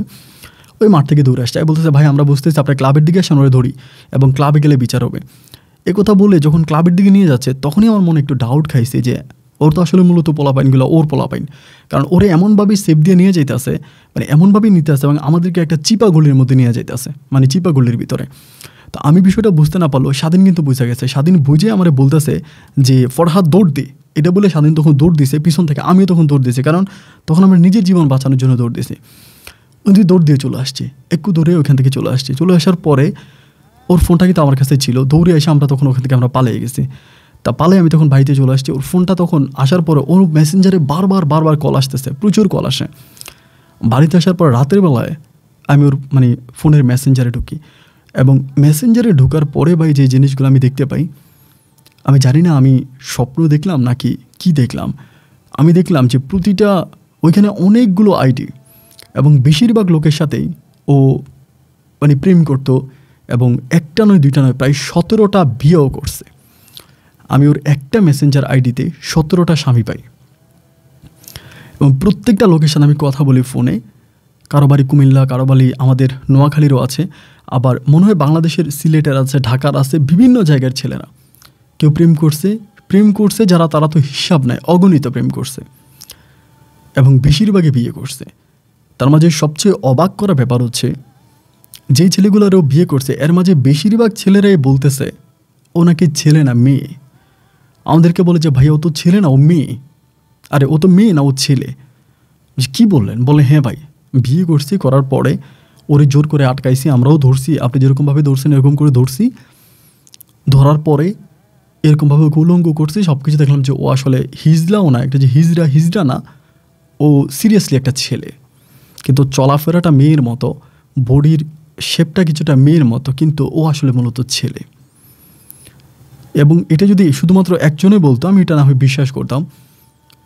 ওই মাঠ থেকে দৌড়ে আসছে। বলতেছে, ভাই, আমরা বুঝতেছি আপনার ক্লাবের দিকে আসেন ধরি এবং ক্লাবে গেলে বিচার হবে। কথা বলে যখন ক্লাবের দিকে নিয়ে যাচ্ছে, তখনই আমার মনে একটু ডাউট খাইছে যে ওর তো আসলে মূলত পোলাপাইনগুলো, ওর পোলাপাইন। কারণ ওরে এমনভাবেই সেফ দিয়ে নিয়ে যাইতেছে মানে এমনভাবেই নিতে আসে এবং আমাদেরকে একটা চিপা গলির মধ্যে নিয়ে যাইতেছে মানে চিপা গলির ভিতরে। তো আমি বিষয়টা বুঝতে না পারল স্বাধীন কিন্তু বুঝে গেছে। স্বাধীন বুঝে আমার বলতেছে যে, ফরহাদ, দৌড় দে। এটা বলে স্বাধীন তখন দৌড় দিছে, পিছন থেকে আমিও তখন দৌড় দিয়েছি, কারণ তখন আমরা নিজের জীবন বাঁচানোর জন্য দৌড় দিয়েছি। ওই দৌড় দিয়ে চলে আসছি, একটু দৌড়ে ওখান থেকে চলে আসছি। চলে আসার পরে ওর ফোনটা কিন্তু আমার কাছে ছিল। দৌড়ে এসে আমরা তখন ওখান থেকে আমরা পালিয়ে গেছি। তা পালে আমি তখন বাড়িতে চলে আসছি। ওর ফোনটা তখন আসার পরে ওর মেসেঞ্জারে বারবার বারবার কল আসতেছে, প্রচুর কল আসে। বাড়িতে আসার পর রাতের বেলায় আমি ওর মানে ফোনের মেসেঞ্জারে ঢুকি। এবং মেসেঞ্জারে ঢোকার পরে ভাই যে জিনিসগুলো আমি দেখতে পাই, আমি জানি না আমি স্বপ্ন দেখলাম নাকি কি দেখলাম। আমি দেখলাম যে প্রতিটা, ওইখানে অনেকগুলো আইডি এবং বেশিরভাগ লোকের সাথেই ও মানে প্রেম করত এবং একটা নয়, দুইটা নয়, প্রায় সতেরোটা বিয়েও করছে। আমি ওর একটা মেসেঞ্জার আইডিতে সতেরোটা স্বামী পাই। এবং প্রত্যেকটা সাথে আমি কথা বলি ফোনে কারও বাড়ি কুমিল্লা, কারও বাড়ি আমাদের নোয়াখালীরও আছে। আবার মনে হয় বাংলাদেশের সিলেটের আছে, ঢাকার আছে, বিভিন্ন জায়গার ছেলেরা। কেউ প্রেম করছে প্রেম করছে যারা, তারা তো হিসাব নেয়, অগণিত প্রেম করছে। এবং বেশিরভাগই বিয়ে করছে। তার মাঝে সবচেয়ে অবাক করা ব্যাপার হচ্ছে, যেই ছেলেগুলোরও বিয়ে করছে, এর মাঝে বেশিরভাগ ছেলেরাই বলতেছে, ও নাকি ছেলে না, মেয়ে। আমাদেরকে বলে যে ভাই ও তো ছেলে না, ও মেয়ে। আরে, ও তো মেয়ে না, ও ছেলে। কি বললেন? বলে হ্যাঁ ভাই, বিয়ে করছি, করার পরে ওরে জোর করে আটকাইছি, আমরাও ধরছি, আপনি যেরকমভাবে ধরছেন, এরকম করে ধরছি। ধরার পরে এরকমভাবে উলঙ্গ করছি সব কিছু দেখলাম যে, ও আসলে হিজলাও না, একটা যে হিজড়া হিজড়া না, ও সিরিয়াসলি একটা ছেলে। কিন্তু চলাফেরাটা মেয়ের মতো, বডির শেপটা কিছুটা মেয়ের মতো, কিন্তু ও আসলে মূলত ছেলে। এবং এটা যদি শুধুমাত্র একজনে বলতো, আমি এটা না হয় বিশ্বাস করতাম।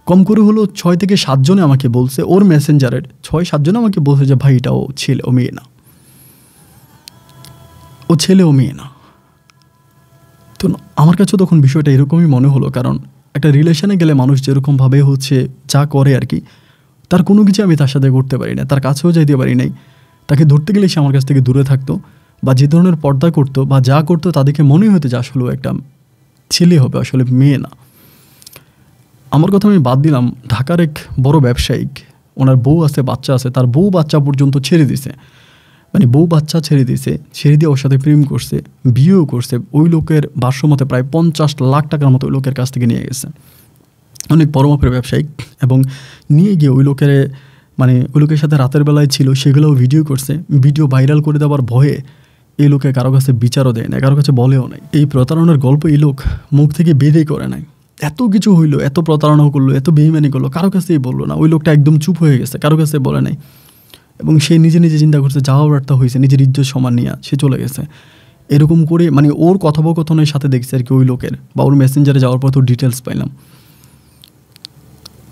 কম করে হলো ছয় থেকে সাতজনে আমাকে বলছে, ওর মেসেঞ্জারের ছয় সাতজনে আমাকে বলছে যে, ভাই, এটা ও ছেলে, ও মেয়ে না। ও ছেলে, ও মেয়ে না। তো আমার কাছে তখন বিষয়টা এরকমই মনে হলো, কারণ একটা রিলেশনে গেলে মানুষ যেরকমভাবে হচ্ছে যা করে আর কি, তার কোনো কিছু আমি তার সাথে করতে পারি না, তার কাছেও যাইতে পারি নাই। তাকে ধরতে গেলে সে আমার কাছ থেকে দূরে থাকতো, বা যে ধরনের পর্দা করতো, বা যা করতো, তাদেরকে মনে হতো যে আসলে ও একটা ছেলে হবে, আসলে মেয়ে না। আমার কথা আমি বাদ দিলাম, ঢাকার এক বড় ব্যবসায়িক, ওনার বউ আছে, বাচ্চা আছে, তার বউ বাচ্চা পর্যন্ত ছেড়ে দিছে। মানে বউ বাচ্চা ছেড়ে দিছে, ছেড়ে দিয়ে ওর সাথে প্রেম করছে, বিয়েও করছে, ওই লোকের ভাষ্যমতে প্রায় পঞ্চাশ লাখ টাকার মতো ওই লোকের কাছ থেকে নিয়ে গেছে। অনেক বড় মাপের ব্যবসায়িক এবং নিয়ে গিয়ে ওই লোকের মানে ওই লোকের সাথে রাতের বেলায় ছিল, সেগুলোও ভিডিও করছে, ভিডিও ভাইরাল করে দেওয়ার ভয়ে এই লোকে কারও কাছে বিচারও দেয় না কারও কাছে বলেও নাই। এই প্রতারণার গল্প এই লোক মুখ থেকে বেঁধেই করে নাই। এত কিছু হইল, এত প্রতারণা করল, এত বেইমানি করল, কারও কাছেই বলল না। ওই লোকটা একদম চুপ হয়ে গেছে, কারও কাছে বলে নাই। এবং সে নিজে নিজে চিন্তা করছে যাওয়া ব্যর্থ হয়েছে নিজের ইজ্জত সমান নিয়ে সে চলে গেছে। এরকম করে মানে ওর কথোপকথনের সাথে দেখছে আর কি ওই লোকের, বা ওর মেসেঞ্জারে যাওয়ার পর তো ডিটেলস পাইলাম।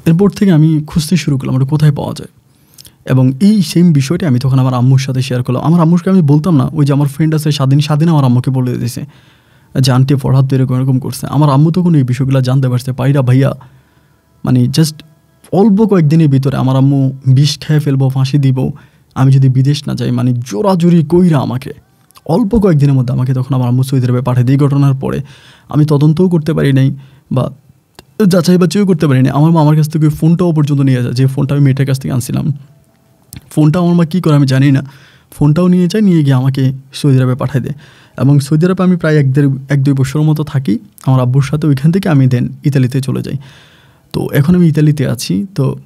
এরপর থেকে আমি খুঁজতে শুরু করলাম, ওটা কোথায় পাওয়া যায়। এবং এই সেম বিষয়টি আমি তখন আমার আম্মুর সাথে শেয়ার করলাম। আমার আম্মুকে আমি বলতাম না, ওই যে আমার ফ্রেন্ড আছে, স্বাধীন স্বাধীন আমার আম্মুকে বলে দিয়েছে যে আন্টি, ফরহাদ এরকম এরকম করছে। আমার আম্মু তখন এই বিষয়গুলো জানতে পারছে। পাইরা ভাইয়া মানে জাস্ট অল্প কয়েকদিনের ভিতরে আমার আম্মু বিষ খেয়ে ফেলব, ফাঁসি দিব। আমি যদি বিদেশ না যাই মানে জোরাজুরি কইরা আমাকে, অল্প কয়েকদিনের মধ্যে আমাকে তখন আমার আম্মু সৌদি আরবে পাঠিয়ে দিই ঘটনার পরে আমি তদন্তও করতে পারি নাই বা যাচাই বাছাইও করতে পারি নাই। আমার মা আমার কাছ থেকে ফোনটাও পর্যন্ত নিয়ে যায়, যে ফোনটা আমি মেয়েটার কাছ থেকে আনছিলাম। ফোনটা আমার মা কী করে আমি জানি না ফোনটাও নিয়ে যায়, নিয়ে গিয়ে আমাকে সৌদি আরবে পাঠিয়ে দেয়। এবং সৌদি আরবে আমি প্রায় এক দেড়, এক দুই বছরের মতো থাকি। আমার আব্বুর সাথে ওইখান থেকে আমি দেন ইতালিতে চলে যাই। তো এখন আমি ইতালিতে আছি। তো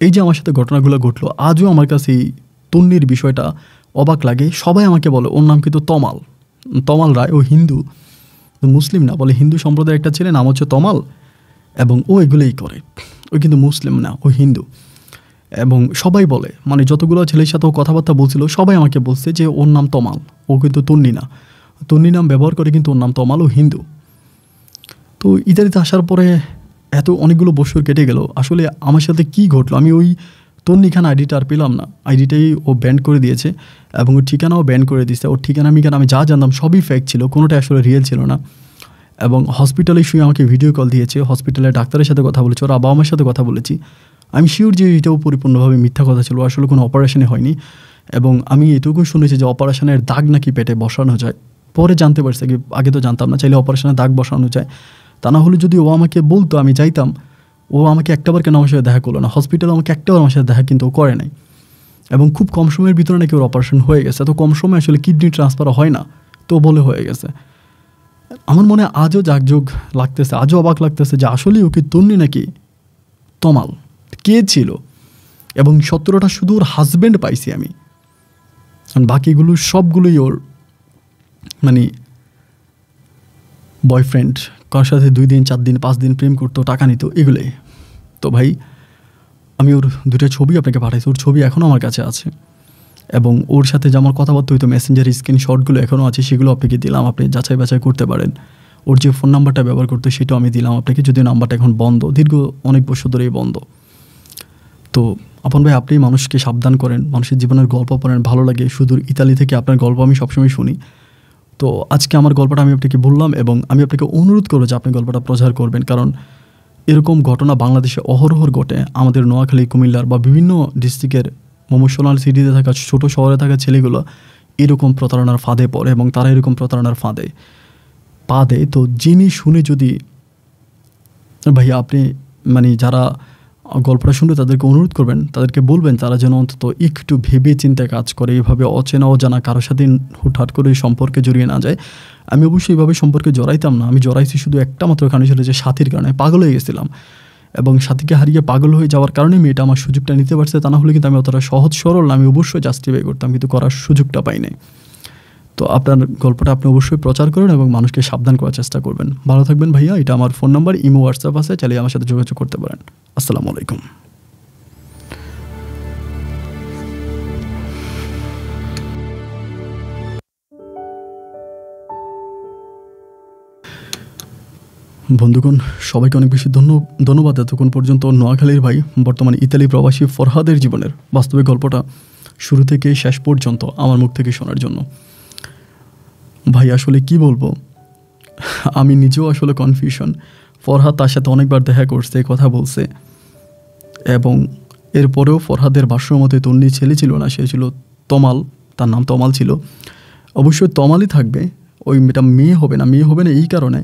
এই যে আমার সাথে ঘটনাগুলো ঘটলো, আজও আমার কাছে এই তন্নির বিষয়টা অবাক লাগে। সবাই আমাকে বলে, ওর নাম কিন্তু তমাল। তমাল রায়, ও হিন্দু। মুসলিম না, বলে হিন্দু সম্প্রদায়ের একটা ছেলে, নাম হচ্ছে তমাল। এবং ও এগুলোই করে। ও কিন্তু মুসলিম না, ও হিন্দু। এবং সবাই বলে মানে যতগুলো ছেলের সাথে ও কথাবার্তা বলছিল, সবাই আমাকে বলছে যে ওর নাম তমাল, ও কিন্তু তন্নি না তন্নি নাম ব্যবহার করে কিন্তু ওর নাম তমাল ও হিন্দু। তো ইতালিতে আসার পরে এত অনেকগুলো বছর কেটে গেল, আসলে আমার সাথে কি ঘটলো? আমি ওই তন্নি খান আইডিটা আর পেলাম না। আইডিটাই ও ব্যান্ড করে দিয়েছে এবং ওর ঠিকানাও ব্যান্ড করে দিয়েছে। ওর ঠিকানা, মিকানা আমি যা জানতাম সবই ফেক ছিল, কোনোটা আসলে রিয়েল ছিল না। এবং হসপিটালে শুয়ে আমাকে ভিডিও কল দিয়েছে হসপিটালে ডাক্তারের সাথে কথা বলেছে, ওর বাবা মার সাথে কথা বলেছি। আমি শিওর যে এটাও পরিপূর্ণভাবে মিথ্যা কথা ছিল, আসলে কোনো অপারেশনে হয়নি। এবং আমি এটুকু শুনেছি যে অপারেশনের দাগ নাকি পেটে বসানো যায়। পরে জানতে পারছি কি, আগে তো জানতাম না, চাইলে অপারেশনের দাগ বসানো যায়। তা না হলে যদি ও আমাকে বলতো, আমি যাইতাম, ও আমাকে একটাবার কেন আমার সাথে দেখা করল না? হসপিটালে আমাকে একটাবার আমার সাথে দেখা, কিন্তু ও করে নাই। এবং খুব কম সময়ের ভিতরে নাকি ওর অপারেশন হয়ে গেছে। তো কম সময় আসলে কিডনি ট্রান্সফার হয় না, তো বলে হয়ে গেছে। আমার মনে আজও জাগযোগ লাগতেছে, আজও অবাক লাগতেছে যে আসলেই ওকে তন্নি নাকি তমাল। কে ছিল? এবং সতেরোটা শুধু ওর হাজব্যান্ড পাইছি আমি। বাকিগুলো সবগুলোই ওর মানে বয়ফ্রেন্ড কার সাথে দুই দিন, চার দিন, পাঁচ দিন প্রেম করতো, টাকা নিত, এগুলোই। তো ভাই, আমি ওর দুটো ছবি আপনাকে পাঠাইছি, ওর ছবি এখনও আমার কাছে আছে। এবং ওর সাথে যে আমার কথাবার্তা হইতো মেসেঞ্জার স্ক্রিনশটগুলো এখনও আছে, সেগুলো আপনাকে দিলাম, আপনি যাচাই বাছাই করতে পারেন। ওর যে ফোন নাম্বারটা ব্যবহার করতো, সেটাও আমি দিলাম, আপনাকে যদি নাম্বারটা এখন বন্ধ, দীর্ঘ অনেক বছর ধরেই বন্ধ। তো আপন ভাই, আপনি মানুষকে সাবধান করেন, মানুষের জীবনের গল্প পড়েন, ভালো লাগে। সুদূর ইতালি থেকে আপনার গল্প আমি সবসময় শুনি। তো আজকে আমার গল্পটা আমি আপনাকে বললাম এবং আমি আপনাকে অনুরোধ করব যে আপনি গল্পটা প্রচার করবেন। কারণ এরকম ঘটনা বাংলাদেশে অহরহর ঘটে। আমাদের নোয়াখালী, কুমিল্লার বা বিভিন্ন ডিস্ট্রিক্টের মমসোনাল সিটিতে থাকা, ছোট শহরে থাকা ছেলেগুলো এরকম প্রতারণার ফাঁদে পড়ে এবং তারা এরকম প্রতারণার ফাঁদে পা দেয় তো যিনি শুনে যদি ভাইয়া, আপনি মানে যারা গল্পটা শুনে তাদেরকে অনুরোধ করবেন, তাদেরকে বলবেন তারা যেন অন্তত একটু ভেবে চিন্তে কাজ করে, এভাবে অচেনা অজানা কারোর সাথে হুটহাট করে সম্পর্কে জড়িয়ে না যায়। আমি অবশ্যই এইভাবে সম্পর্কে জড়াইতাম না, আমি জড়াইছি শুধু একটা মাত্র কারণে ছিল যে সাথীর কারণে পাগল হয়ে গেছিলাম। এবং সাথীকে হারিয়ে পাগল হয়ে যাওয়ার কারণে মেয়েটা আমার সুযোগটা নিতে পারছে, তা না হলে কিন্তু আমি অতটা সহজ সরল না, আমি অবশ্যই জাস্টিফাই করতাম, কিন্তু করার সুযোগটা পাই নাই। তো আপনার গল্পটা আপনি অবশ্যই প্রচার করুন এবং মানুষকে সাবধান করার চেষ্টা করবেন। ভালো থাকবেন ভাইয়া, এটা আমার ফোন নাম্বার, ইমো, হোয়াটসঅ্যাপ আছে চালিয়ে আমার সাথে যোগাযোগ করতে পারেন। আসসালামু আলাইকুম। বন্ধুগণ, সবাইকে অনেক বেশি ধন্য ধন্যবাদ এতক্ষণ পর্যন্ত। নোয়াখালীর ভাই, বর্তমানে ইতালি প্রবাসী ফরহাদের জীবনের বাস্তবিক গল্পটা শুরু থেকে শেষ পর্যন্ত আমার মুখ থেকে শোনার জন্য। ভাই, আসলে কি বলব? আমি নিজেও আসলে কনফিউশন ফরহাদ তার সাথে অনেকবার দেখা করছে, কথা বলছে। এবং এরপরেও ফরহাদের ভাষ্য মতে তন্নি ছেলে ছিল না, সে ছিল তমাল, তার নাম তমাল ছিল। অবশ্যই তমালই থাকবে, ওই এটা মেয়ে হবে না, মেয়ে হবে না এই কারণে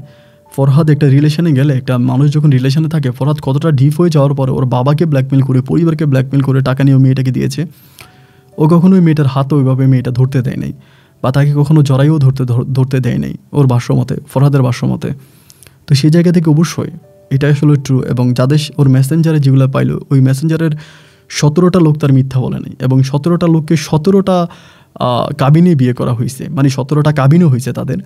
ফরহাদ একটা রিলেশনে গেলে, একটা মানুষ যখন রিলেশনে থাকে, ফরহাদ কতটা ডিপ হয়ে যাওয়ার পরে ওর বাবাকে ব্ল্যাকমেল করে, পরিবারকে ব্ল্যাকমেল করে টাকা নিয়ে মেয়েটাকে দিয়েছে। ও কখনোই মেয়েটার হাত ওইভাবে মেয়েটা ধরতে দেয় নাই বা তাকে কখনো জড়াইও ধরতে ধরতে দেয় নাই ওর ভাষ্যমতে, ফরহাদের ভাষ্যমতে। তো সেই জায়গা থেকে অবশ্যই এটা আসলে ট্রু এবং যাদের ওর মেসেঞ্জারে যেগুলো পাইলো, ওই মেসেঞ্জারের সতেরোটা লোক তার মিথ্যা বলে নাই এবং সতেরোটা লোককে সতেরোটা কাবিনে বিয়ে করা হয়েছে মানে সতেরোটা কাবিনও হয়েছে তাদের।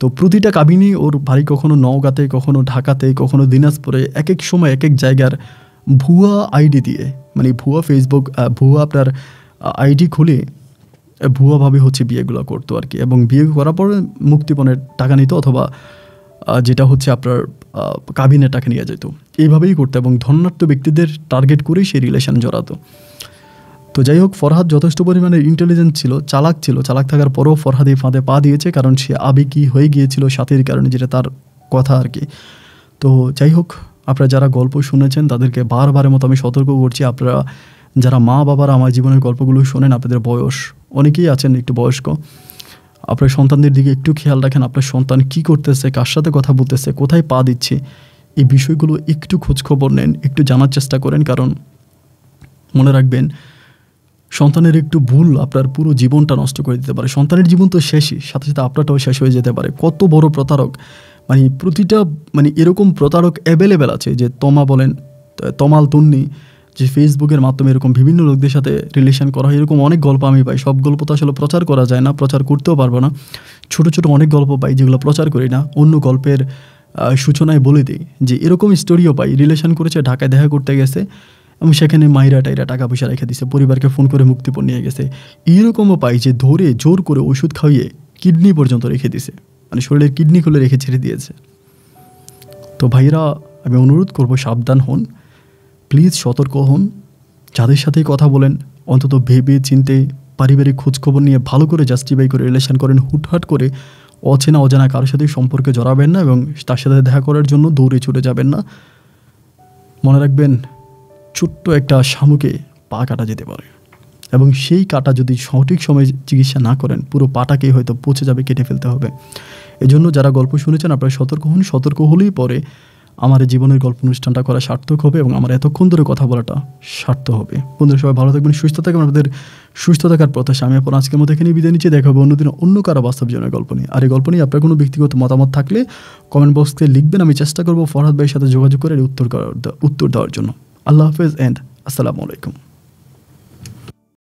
তো প্রতিটা কাবিনই ওর বাড়ি কখনো নওগাঁতে, কখনো ঢাকাতে, কখনো দিনাজপুরে এক এক সময় এক এক জায়গার ভুয়া আইডি দিয়ে মানে ভুয়া ফেসবুক ভুয়া আপনার আইডি খুলে ভুয়াভাবে হচ্ছে বিয়েগুলো করতো আর কি। এবং বিয়ে করার পরে মুক্তিপণের টাকা নিত অথবা যেটা হচ্ছে আপনার কাবিনের টাকা নিয়ে যেত এইভাবেই করতো এবং ধন্যার্থ ব্যক্তিদের টার্গেট করেই সেই রিলেশন জড়াতো। তো যাই হোক, ফরহাদ যথেষ্ট পরিমাণে ইন্টেলিজেন্ট ছিল, চালাক ছিল। চালাক থাকার পরেও ফরহাদ এই ফাঁদে পা দিয়েছে কারণ সে আবেগী হয়ে গিয়েছিল সাথের কারণে, যেটা তার কথা আর কি। তো যাই হোক, আপনারা যারা গল্প শুনেছেন, তাদেরকে বারবারের মতো আমি সতর্ক করছি। আপনারা যারা মা বাবারা আমার জীবনের গল্পগুলো শোনেন, আপনাদের বয়স অনেকেই আছেন একটু বয়স্ক। আপনার সন্তানদের দিকে একটু খেয়াল রাখেন, আপনার সন্তান কি করতেছে, কার সাথে কথা বলতেছে, কোথায় পা দিচ্ছে, এই বিষয়গুলো একটু খোঁজখবর নেন, একটু জানার চেষ্টা করেন। কারণ মনে রাখবেন, সন্তানের একটু ভুল আপনার পুরো জীবনটা নষ্ট করে দিতে পারে। সন্তানের জীবন তো শেষই, সাথে সাথে আপনারটাও শেষ হয়ে যেতে পারে। কত বড় প্রতারক। মানে প্রতিটা মানে এরকম প্রতারক অ্যাভেলেবেল আছে যে তমা বলেন, তমাল তন্নি যে ফেসবুকের মাধ্যমে এরকম বিভিন্ন লোকদের সাথে রিলেশন করা হয়, এরকম অনেক গল্প আমি পাই। সব গল্প তো আসলে প্রচার করা যায় না, প্রচার করতেও পারব না। ছোট ছোট অনেক গল্প পাই যেগুলো প্রচার করি না। অন্য গল্পের সূচনায় বলে দিই যে এরকম স্টোরিও পাই। রিলেশন করেছে, ঢাকায় দেখা করতে গেছে এবং সেখানে মাইরা টাইরা টাকা পয়সা রেখে দিছে, পরিবারকে ফোন করে মুক্তিপণ নিয়ে গেছে। এইরকমও পাই যে ধরে, জোর করে ওষুধ খাইয়ে কিডনি পর্যন্ত রেখে দিছে। মানে শরীরের কিডনি খুলে রেখে ছেড়ে দিয়েছে। তো ভাইরা আমি অনুরোধ করব, সাবধান হন। প্লিজ সতর্ক হন। যাদের সাথেই কথা বলেন, অন্তত ভেবে চিনতে পারিবারিক খোঁজখবর নিয়ে ভালো করে জাস্টিফাই করে রিলেশন করেন। হুটহাট করে অচেনা অজানা কারোর সাথে সম্পর্কে জড়াবেন না এবং তার সাথে দেখা করার জন্য দৌড়ে ছুটে যাবেন না। মনে রাখবেন, ছোট্ট একটা শামুকে পা কাটা যেতে পারে এবং সেই কাটা যদি সঠিক সময়ে চিকিৎসা না করেন, পুরো পাটাকেই হয়তো পচে যাবে, কেটে ফেলতে হবে। এজন্য যারা গল্প শুনেছেন, আপনারা সতর্ক হন। সতর্ক হলেই পরে আমার জীবনের গল্প অনুষ্ঠানটা করা সার্থক হবে এবং আমার এতক্ষণ ধরে কথা বলাটা সার্থক হবে। বন্ধুরা, সবাই ভালো থাকবেন, সুস্থ থাকবেন। আপনাদের সুস্থ থাকার প্রত্যাশা আমি আপনার আজকের মতো এখানে বিদায় নিচ্ছি। দেখাবো অন্যদিন অন্য কারও বাস্তব জীবনের গল্প নিয়ে। আর এই গল্প নিয়ে আপনার কোনো ব্যক্তিগত মতামত থাকলে কমেন্ট বক্সে লিখবেন। আমি চেষ্টা করব ফরহাদ ভাইয়ের সাথে যোগাযোগ করে উত্তর উত্তর দেওয়ার জন্য। আল্লাহ হাফেজ অ্যান্ড আসসালামু আলাইকুম।